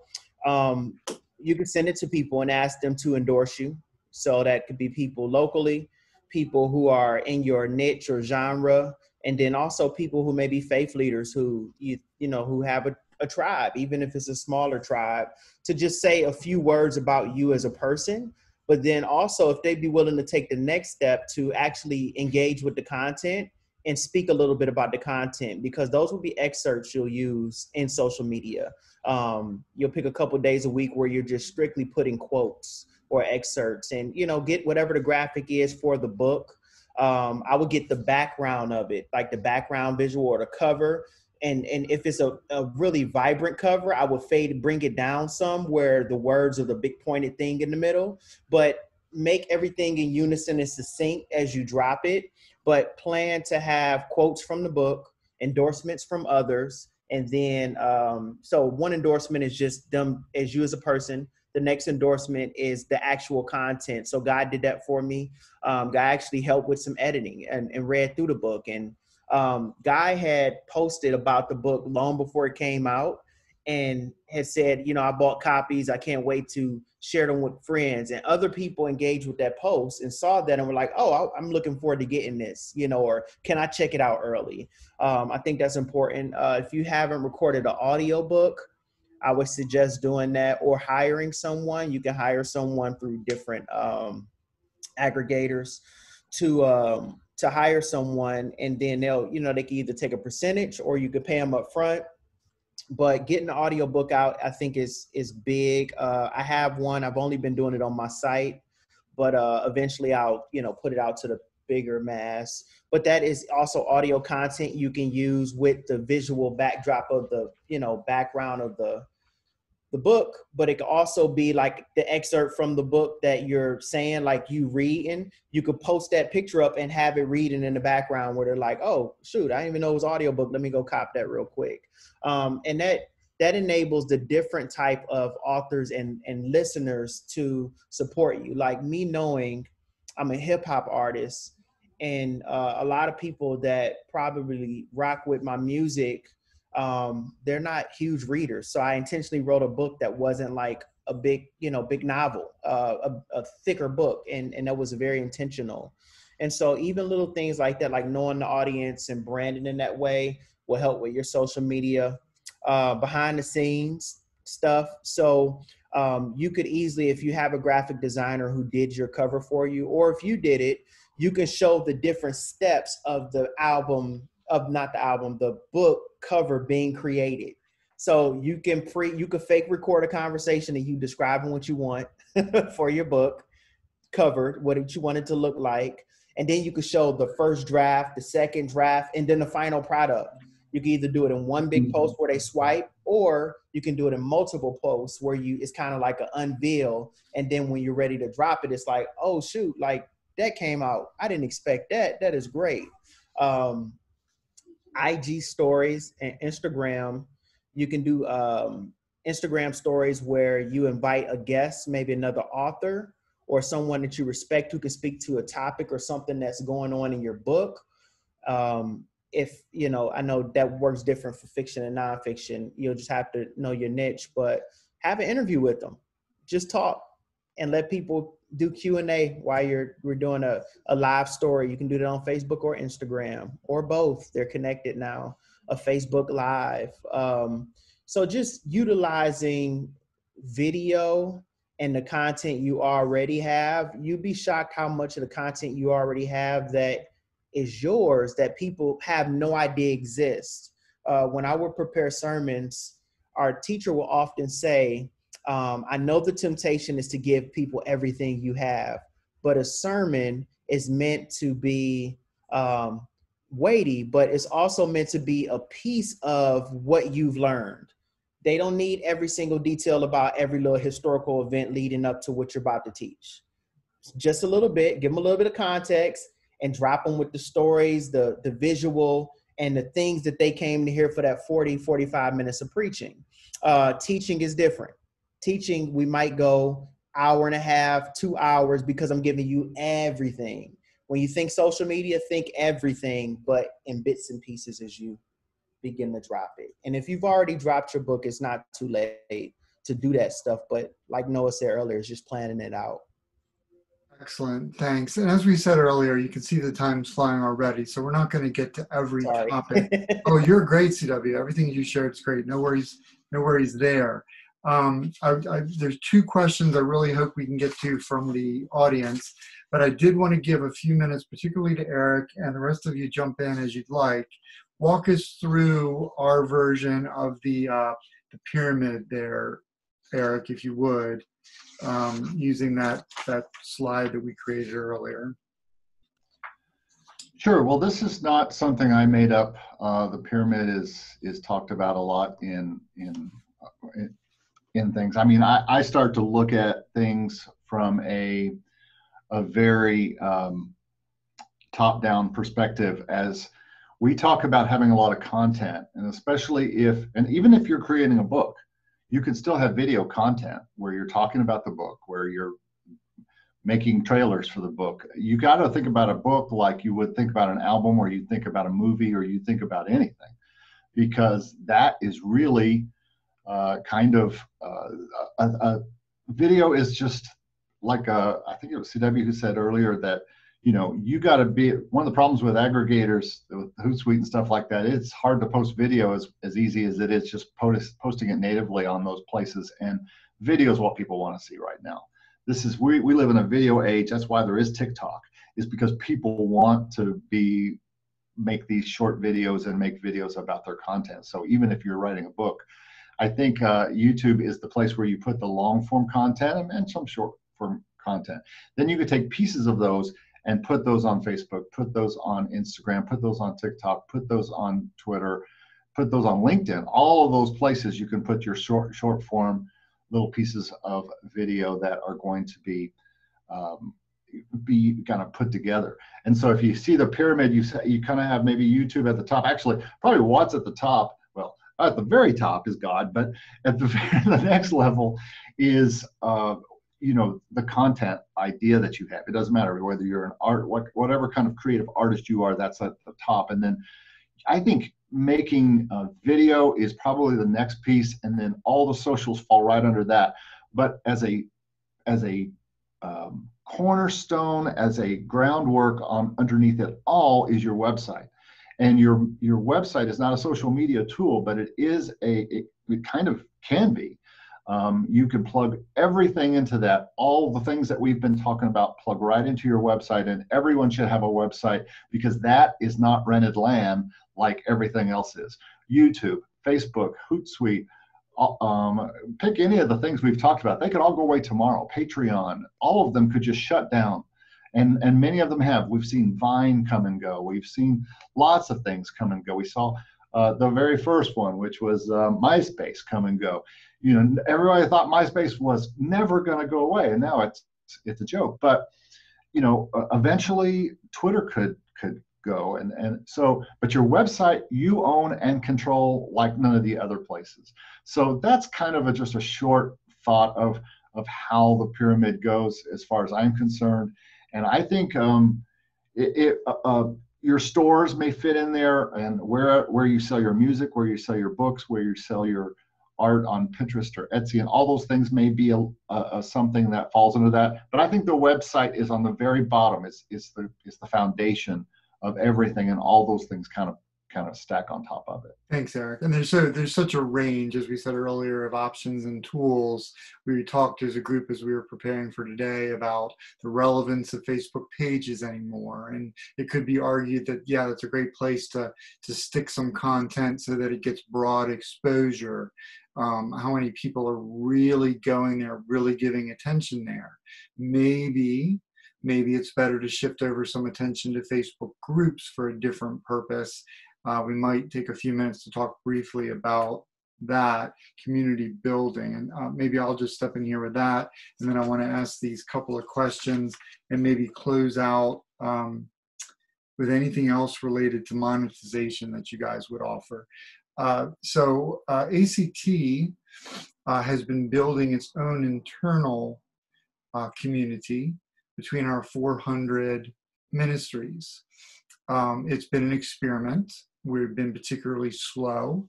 um, you can send it to people and ask them to endorse you. So that could be people locally, people who are in your niche or genre, and then also people who may be faith leaders who you you know who have a a tribe, even if it's a smaller tribe, to just say a few words about you as a person. But then also, if they'd be willing to take the next step to actually engage with the content and speak a little bit about the content, because those will be excerpts you'll use in social media. Um, you'll pick a couple days a week where you're just strictly putting quotes or excerpts and, you know, get whatever the graphic is for the book. Um, I would get the background of it, like the background visual or the cover and and if it's a, a really vibrant cover, I would fade bring it down some where the words are the big pointed thing in the middle. But make everything in unison and succinct as you drop it. But plan to have quotes from the book, endorsements from others, and then um, so one endorsement is just them as you as a person the next endorsement is the actual content. So god did that for me. Um, guy actually helped with some editing and, and read through the book. And um, guy had posted about the book long before it came out and had said you know i bought copies. I can't wait to share them with friends. And other people engaged with that post and saw that and were like oh i'm looking forward to getting this you know or can i check it out early? Um, i think that's important. Uh, if you haven't recorded an audio book i would suggest doing that or hiring someone. You can hire someone through different um, aggregators to um, to hire someone and then they'll you know they can either take a percentage or you could pay them up front but getting the audiobook out i think is is big. Uh, i have one. I've only been doing it on my site but uh, eventually i'll you know put it out to the bigger mass. But that is also audio content you can use with the visual backdrop of the you know background of the the book, but it could also be like the excerpt from the book that you're saying, like you reading. You could post that picture up and have it reading in the background where they're like, "Oh, shoot, I didn't even know it was audiobook. Let me go cop that real quick." Um, and that that enables the different type of authors and and listeners to support you. Like me knowing I'm a hip hop artist, and uh, a lot of people that probably rock with my music um, they're not huge readers. So I intentionally wrote a book that wasn't like a big, you know, big novel, uh, a, a thicker book, and and that was very intentional. And so even little things like that, like knowing the audience and branding in that way, will help with your social media, uh, behind the scenes stuff. So um, you could easily, if you have a graphic designer who did your cover for you, or if you did it, you can show the different steps of the album of not the album, the book cover being created. So you can pre you could fake record a conversation and you describing what you want for your book covered, what you want it to look like. And then you could show the first draft, the second draft, and then the final product. You can either do it in one big mm-hmm. post where they swipe, or you can do it in multiple posts where you it's kind of like an unveil. And then when you're ready to drop it, it's like, oh shoot, like that came out. I didn't expect that. That is great. Um, IG stories and Instagram. You can do um, Instagram stories where you invite a guest, maybe another author or someone that you respect who can speak to a topic or something that's going on in your book. Um, if you know, I know that works different for fiction and nonfiction. You'll just have to know your niche, but have an interview with them. Just talk and let people do q&a while you're we're doing a, a live story. You can do that on facebook or instagram or both. They're connected now a facebook live. Um, so just utilizing video and the content you already have you'd be shocked how much of the content you already have that is yours that people have no idea exists. Uh, when i would prepare sermons our teacher will often say um, I know the temptation is to give people everything you have, but a sermon is meant to be um, weighty, but it's also meant to be a piece of what you've learned. They don't need every single detail about every little historical event leading up to what you're about to teach. Just a little bit, give them a little bit of context and drop them with the stories, the, the visual, and the things that they came to hear for that 40, 45 minutes of preaching. Uh, teaching is different teaching we might go hour and a half two hours because i'm giving you everything when you think social media think everything but in bits and pieces as you begin to drop it and if you've already dropped your book it's not too late to do that stuff but like noah said earlier it's just planning it out Excellent, thanks. And as we said earlier, you can see the time's flying already, so we're not going to get to every Sorry. topic. oh, you're great, CW. Everything you shared is great. No worries, no worries there. Um, I, I, there's two questions I really hope we can get to from the audience, but I did want to give a few minutes, particularly to Eric, and the rest of you jump in as you'd like. Walk us through our version of the uh, the pyramid there, Eric, if you would, um, using that that slide that we created earlier. Sure. Well, this is not something I made up. Uh, the pyramid is is talked about a lot in in in, in things. I mean, I, I start to look at things from a a very um, top down perspective as we talk about having a lot of content, and especially if and even if you're creating a book, you can still have video content where you're talking about the book, where you're making trailers for the book. You got to think about a book like you would think about an album or you think about a movie or you think about anything, because that is really uh, kind of uh, a, a, video is just like a, I think it was CW who said earlier that you know you got to be one of the problems with aggregators with hootsuite and stuff like that it's hard to post video as, as easy as it is just post, posting it natively on those places and video is what people want to see right now. This is we, we live in a video age that's why there is tiktok is because people want to be make these short videos and make videos about their content. So even if you're writing a book i think uh, youtube is the place where you put the long form content and some short form content then you could take pieces of those and put those on facebook put those on instagram put those on tiktok put those on twitter put those on linkedin all of those places you can put your short short form little pieces of video that are going to be um, be kind of put together. And so if you see the pyramid, you you kind of have maybe YouTube at the top. Actually, probably what's at the top. At the very top is God, but at the, the next level is uh, you know the content idea that you have. It doesn't matter whether you're an art, what whatever kind of creative artist you are. That's at the top, and then I think making a video is probably the next piece, and then all the socials fall right under that. But as a as a um, cornerstone, as a groundwork on underneath it all is your website. And your your website is not a social media tool, but it is a it, it kind of can be. Um, you can plug everything into that. All the things that we've been talking about plug right into your website, and everyone should have a website because that is not rented land like everything else is. YouTube, Facebook, Hootsuite, uh, um, pick any of the things we've talked about. They could all go away tomorrow. Patreon, all of them could just shut down. And, and many of them have. We've seen Vine come and go. We've seen lots of things come and go. We saw uh, the very first one, which was uh, MySpace, come and go. You know, everybody thought MySpace was never going to go away, and now it's it's a joke. But you know, eventually Twitter could could go. And, and so, but your website you own and control like none of the other places. So that's kind of a, just a short thought of, of how the pyramid goes as far as I'm concerned. And I think um, it, it uh, uh, your stores may fit in there and where, where you sell your music, where you sell your books, where you sell your art on Pinterest or Etsy, and all those things may be a, a, something that falls into that. But I think the website is on the very bottom. It's, it's the it's the foundation of everything and all those things kind of kind of stack on top of it. Thanks, Eric. And there's so there's such a range, as we said earlier, of options and tools. We talked as a group as we were preparing for today about the relevance of Facebook pages anymore. And it could be argued that yeah, that's a great place to to stick some content so that it gets broad exposure. Um, how many people are really going there, really giving attention there? Maybe maybe it's better to shift over some attention to Facebook groups for a different purpose. Uh, we might take a few minutes to talk briefly about that community building. And uh, maybe I'll just step in here with that. And then I want to ask these couple of questions and maybe close out um, with anything else related to monetization that you guys would offer. Uh, so uh, ACT uh, has been building its own internal uh, community between our 400 ministries. Um, it's been an experiment. We've been particularly slow,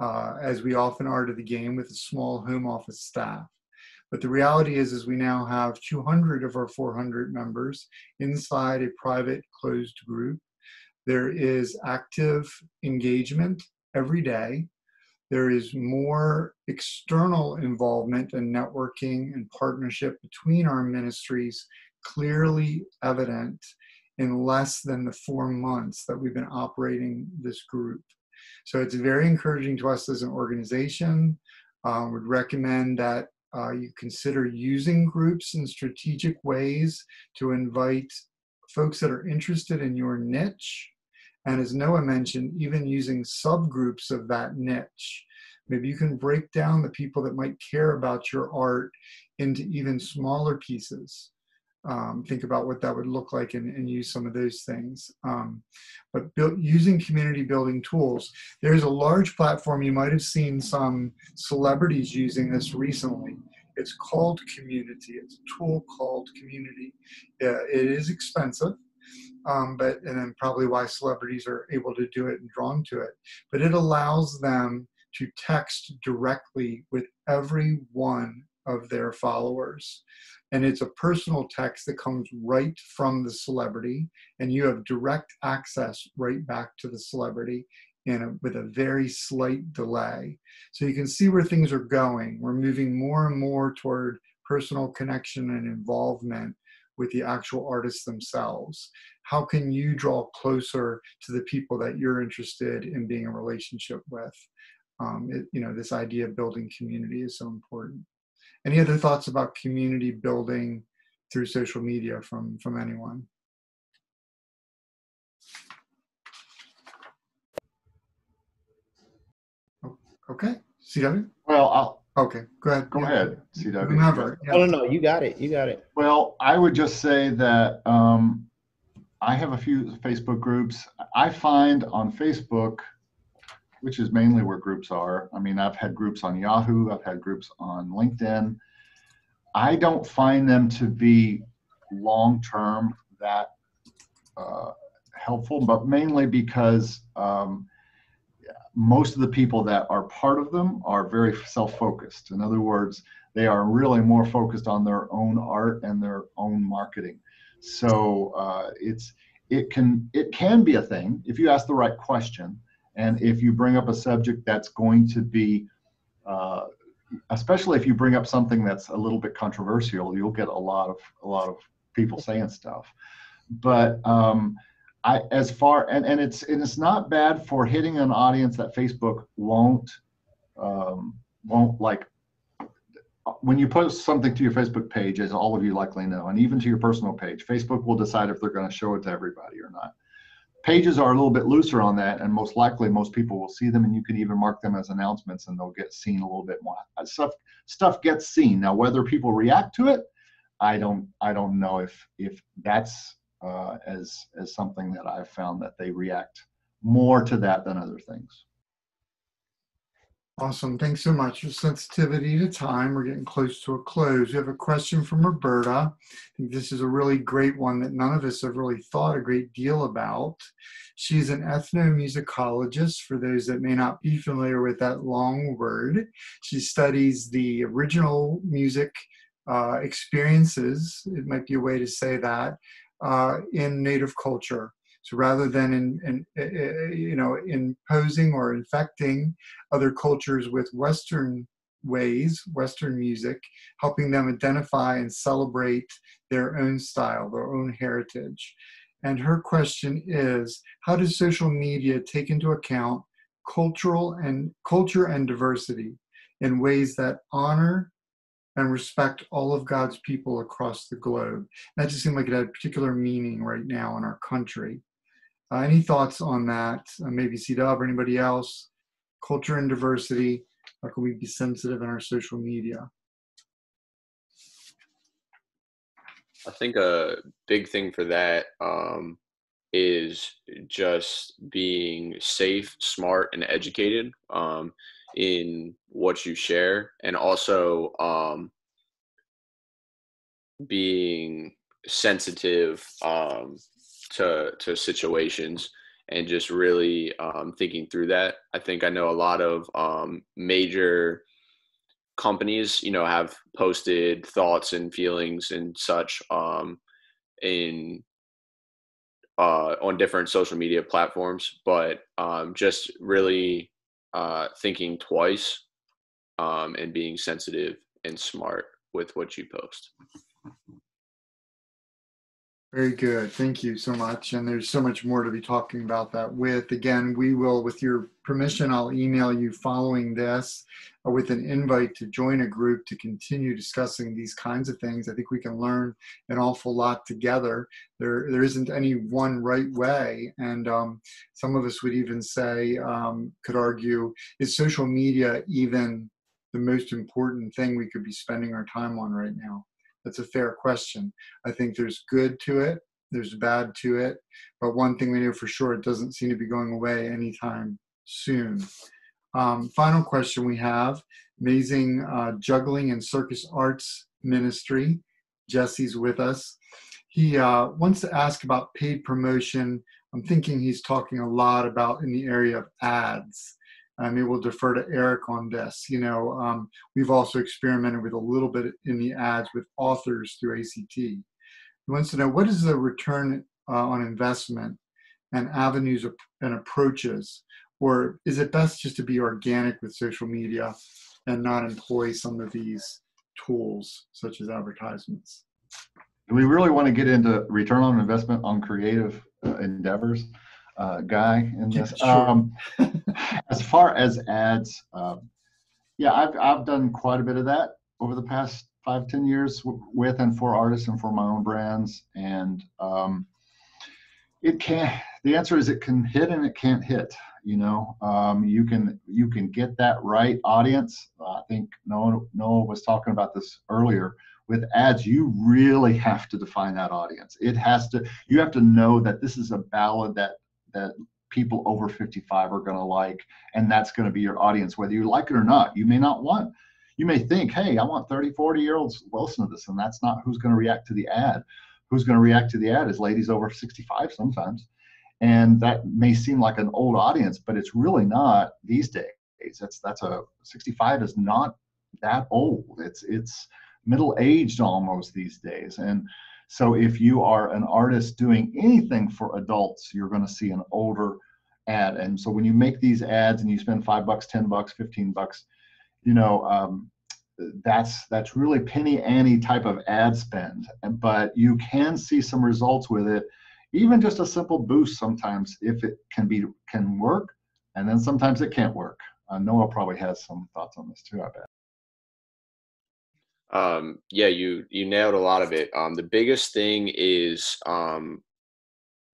uh, as we often are to the game with a small home office staff. But the reality is, is we now have 200 of our 400 members inside a private closed group. There is active engagement every day. There is more external involvement and networking and partnership between our ministries clearly evident in less than the four months that we've been operating this group. So it's very encouraging to us as an organization. Um, would recommend that uh, you consider using groups in strategic ways to invite folks that are interested in your niche. And as Noah mentioned, even using subgroups of that niche. Maybe you can break down the people that might care about your art into even smaller pieces. Um, think about what that would look like and, and use some of those things. Um, but build, using community building tools, there's a large platform. You might have seen some celebrities using this recently. It's called Community. It's a tool called Community. Yeah, it is expensive, um, but and then probably why celebrities are able to do it and drawn to it. But it allows them to text directly with every one of their followers. And it's a personal text that comes right from the celebrity, and you have direct access right back to the celebrity in a, with a very slight delay. So you can see where things are going. We're moving more and more toward personal connection and involvement with the actual artists themselves. How can you draw closer to the people that you're interested in being in relationship with? Um, it, you know, this idea of building community is so important. Any other thoughts about community building through social media from from anyone? Okay, CW. Well, I'll Okay, go ahead. go Yeah. ahead, CW. Whomever. yeah. No, no, no. You got it. You got it. Well, I would just say that um, I have a few Facebook groups. I find on Facebook, which is mainly where groups are. I mean, I've had groups on Yahoo, I've had groups on LinkedIn. I don't find them to be long term that uh, helpful, but mainly because um, most of the people that are part of them are very self focused. In other words, they are really more focused on their own art and their own marketing. So uh, it's it can it can be a thing if you ask the right question and if you bring up a subject that's going to be uh, especially if you bring up something that's a little bit controversial you'll get a lot of a lot of people saying stuff but um, I, as far and, and it's and it's not bad for hitting an audience that Facebook won't um, won't like when you post something to your Facebook page, as all of you likely know, and even to your personal page, Facebook will decide if they're going to show it to everybody or not. Pages are a little bit looser on that, and most likely most people will see them, and you can even mark them as announcements, and they'll get seen a little bit more. Stuff stuff gets seen. Now, whether people react to it, I don't I don't know if if that's uh, as as something that I've found that they react more to that than other things. Awesome. Thanks so much. For sensitivity to time, we're getting close to a close. We have a question from Roberta. I think this is a really great one that none of us have really thought a great deal about. She's an ethnomusicologist, for those that may not be familiar with that long word. She studies the original music uh, experiences, it might be a way to say that, uh, in Native culture. So rather than in, in, uh, you know imposing or infecting other cultures with Western ways, Western music, helping them identify and celebrate their own style, their own heritage. And her question is, how does social media take into account cultural and culture and diversity in ways that honor and respect all of God's people across the globe? That just seemed like it had particular meaning right now in our country. Uh, any thoughts on that? Uh, maybe C-Dub or anybody else? Culture and diversity. How can we be sensitive in our social media? I think a big thing for that um, is just being safe, smart, and educated um, in what you share, and also um, being sensitive um, to to situations and just really um, thinking through that. I think I know a lot of um, major companies, you know, have posted thoughts and feelings and such um, in uh, on different social media platforms, but um, just really uh, thinking twice um, and being sensitive and smart with what you post. Very good. Thank you so much. And there's so much more to be talking about that with. Again, we will, with your permission, I'll email you following this uh, with an invite to join a group to continue discussing these kinds of things. I think we can learn an awful lot together. There, there isn't any one right way. And um, some of us would even say, um, could argue, is social media even the most important thing we could be spending our time on right now? That's a fair question. I think there's good to it, there's bad to it, but one thing we know for sure, it doesn't seem to be going away anytime soon. Um, final question we have amazing uh, juggling and circus arts ministry. Jesse's with us. He uh, wants to ask about paid promotion. I'm thinking he's talking a lot about in the area of ads. I mean, we'll defer to Eric on this. You know, um, we've also experimented with a little bit in the ads with authors through ACT. He wants to know what is the return uh, on investment and avenues and approaches, or is it best just to be organic with social media and not employ some of these tools such as advertisements? Do we really want to get into return on investment on creative uh, endeavors? uh, guy in this. Sure. Um, as far as ads, um, yeah, I've I've done quite a bit of that over the past five ten years w- with and for artists and for my own brands, and um, it can. The answer is it can hit and it can't hit. You know, um, you can you can get that right audience. I think Noah Noah was talking about this earlier with ads you really have to define that audience it has to you have to know that this is a ballad that that people over 55 are going to like and that's going to be your audience whether you like it or not. You may not want you may think hey i want 30 40 year olds to listen to this and that's not who's going to react to the ad. Who's going to react to the ad is ladies over 65 sometimes and that may seem like an old audience but it's really not these days. That's that's a 65 is not that old. It's it's middle aged almost these days and so if you are an artist doing anything for adults, you're going to see an older ad. And so when you make these ads and you spend five bucks, ten bucks, fifteen bucks, you know um, that's that's really penny ante type of ad spend. But you can see some results with it, even just a simple boost sometimes if it can be can work, and then sometimes it can't work. Uh, Noah probably has some thoughts on this too. I bet. Um, yeah, you you nailed a lot of it. Um, the biggest thing is um,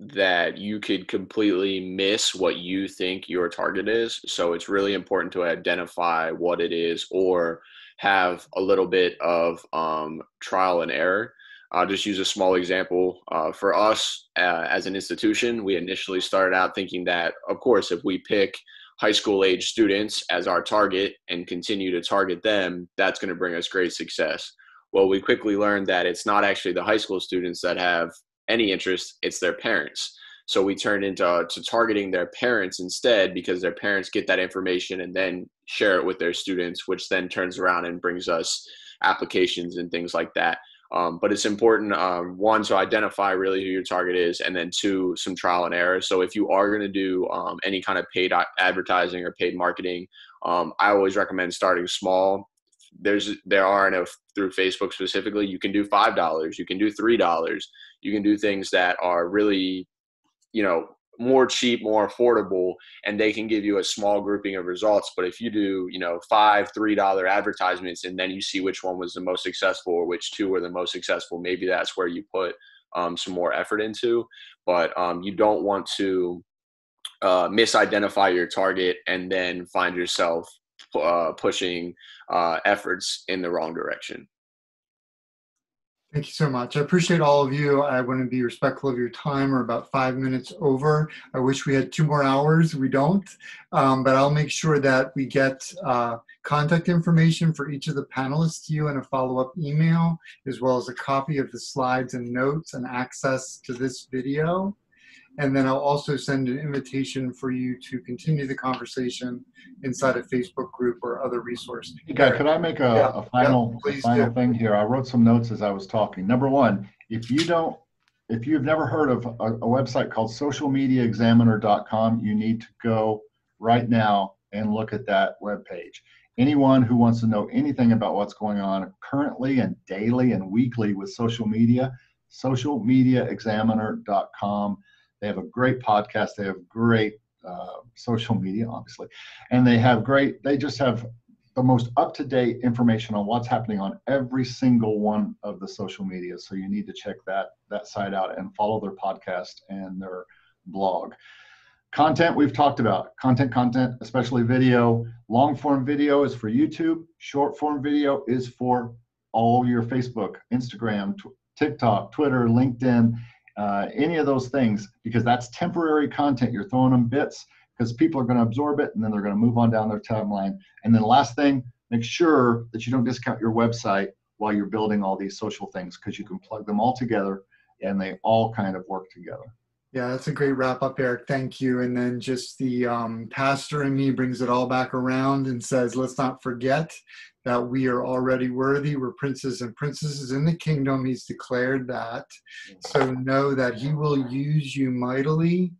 that you could completely miss what you think your target is. So it's really important to identify what it is or have a little bit of um, trial and error. I'll just use a small example. Uh, for us uh, as an institution, we initially started out thinking that, of course, if we pick high school age students as our target and continue to target them, that's going to bring us great success. Well, we quickly learned that it's not actually the high school students that have any interest, it's their parents. So we turned into uh, to targeting their parents instead because their parents get that information and then share it with their students, which then turns around and brings us applications and things like that. Um, but it's important, um, one, to identify really who your target is, and then two, some trial and error. So if you are going to do um, any kind of paid advertising or paid marketing, um, I always recommend starting small. There's there are and through Facebook specifically, you can do five dollars, you can do three dollars, you can do things that are really, you know, more cheap, more affordable, and they can give you a small grouping of results. But if you do, you know, five, three dollar advertisements, and then you see which one was the most successful or which two were the most successful, maybe that's where you put um, some more effort into. But um, you don't want to uh, misidentify your target and then find yourself uh, pushing uh, efforts in the wrong direction. Thank you so much. I appreciate all of you. I want to be respectful of your time. We're about five minutes over. I wish we had two more hours. We don't, um, but I'll make sure that we get uh, contact information for each of the panelists to you in a follow-up email, as well as a copy of the slides and notes and access to this video. And then I'll also send an invitation for you to continue the conversation inside a Facebook group or other resource. Guy, could I make a, yeah, a final, yeah, a final thing here? I wrote some notes as I was talking. Number one, if you don't, if you've never heard of a, a website called socialmediaexaminer.com, you need to go right now and look at that web page. Anyone who wants to know anything about what's going on currently and daily and weekly with social media, socialmediaexaminer.com. They have a great podcast. They have great uh, social media, obviously, and they have great. They just have the most up-to-date information on what's happening on every single one of the social media. So you need to check that that site out and follow their podcast and their blog. Content we've talked about. Content, content, especially video. Long form video is for YouTube. Short form video is for all your Facebook, Instagram, t- TikTok, Twitter, LinkedIn, uh, any of those things, because that's temporary content. You're throwing them bits because people are going to absorb it and then they're going to move on down their timeline. And then last thing, make sure that you don't discount your website while you're building all these social things because you can plug them all together and they all kind of work together. Yeah, that's a great wrap up, Eric. Thank you. And then just the um, pastor in me brings it all back around and says, let's not forget that we are already worthy. We're princes and princesses in the kingdom. He's declared that. So know that he will use you mightily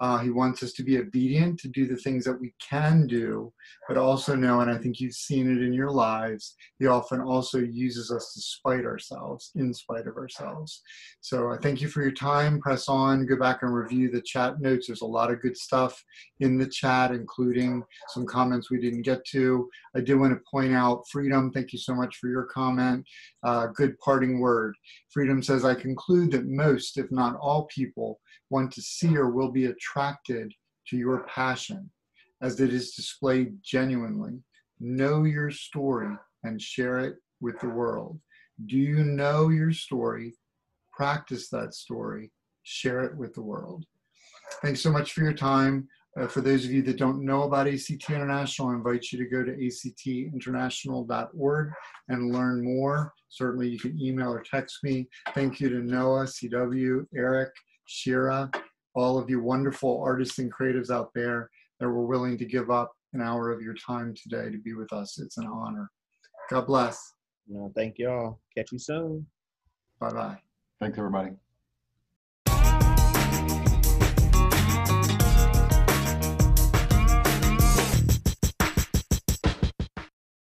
uh, he wants us to be obedient, to do the things that we can do, but also know, and I think you've seen it in your lives, he often also uses us to spite ourselves, in spite of ourselves. So I thank you for your time. Press on, go back and review the chat notes. There's a lot of good stuff in the chat, including some comments we didn't get to. I did want to point out Freedom, thank you so much for your comment. Uh, good parting word. Freedom says, I conclude that most, if not all people, want to see or will be attracted to your passion as it is displayed genuinely. Know your story and share it with the world. Do you know your story? Practice that story. Share it with the world. Thanks so much for your time. Uh, for those of you that don't know about ACT International, I invite you to go to actinternational.org and learn more. Certainly, you can email or text me. Thank you to Noah, CW, Eric, Shira, all of you wonderful artists and creatives out there that were willing to give up an hour of your time today to be with us. It's an honor. God bless. No, thank y'all. Catch you soon. Bye bye. Thanks, everybody.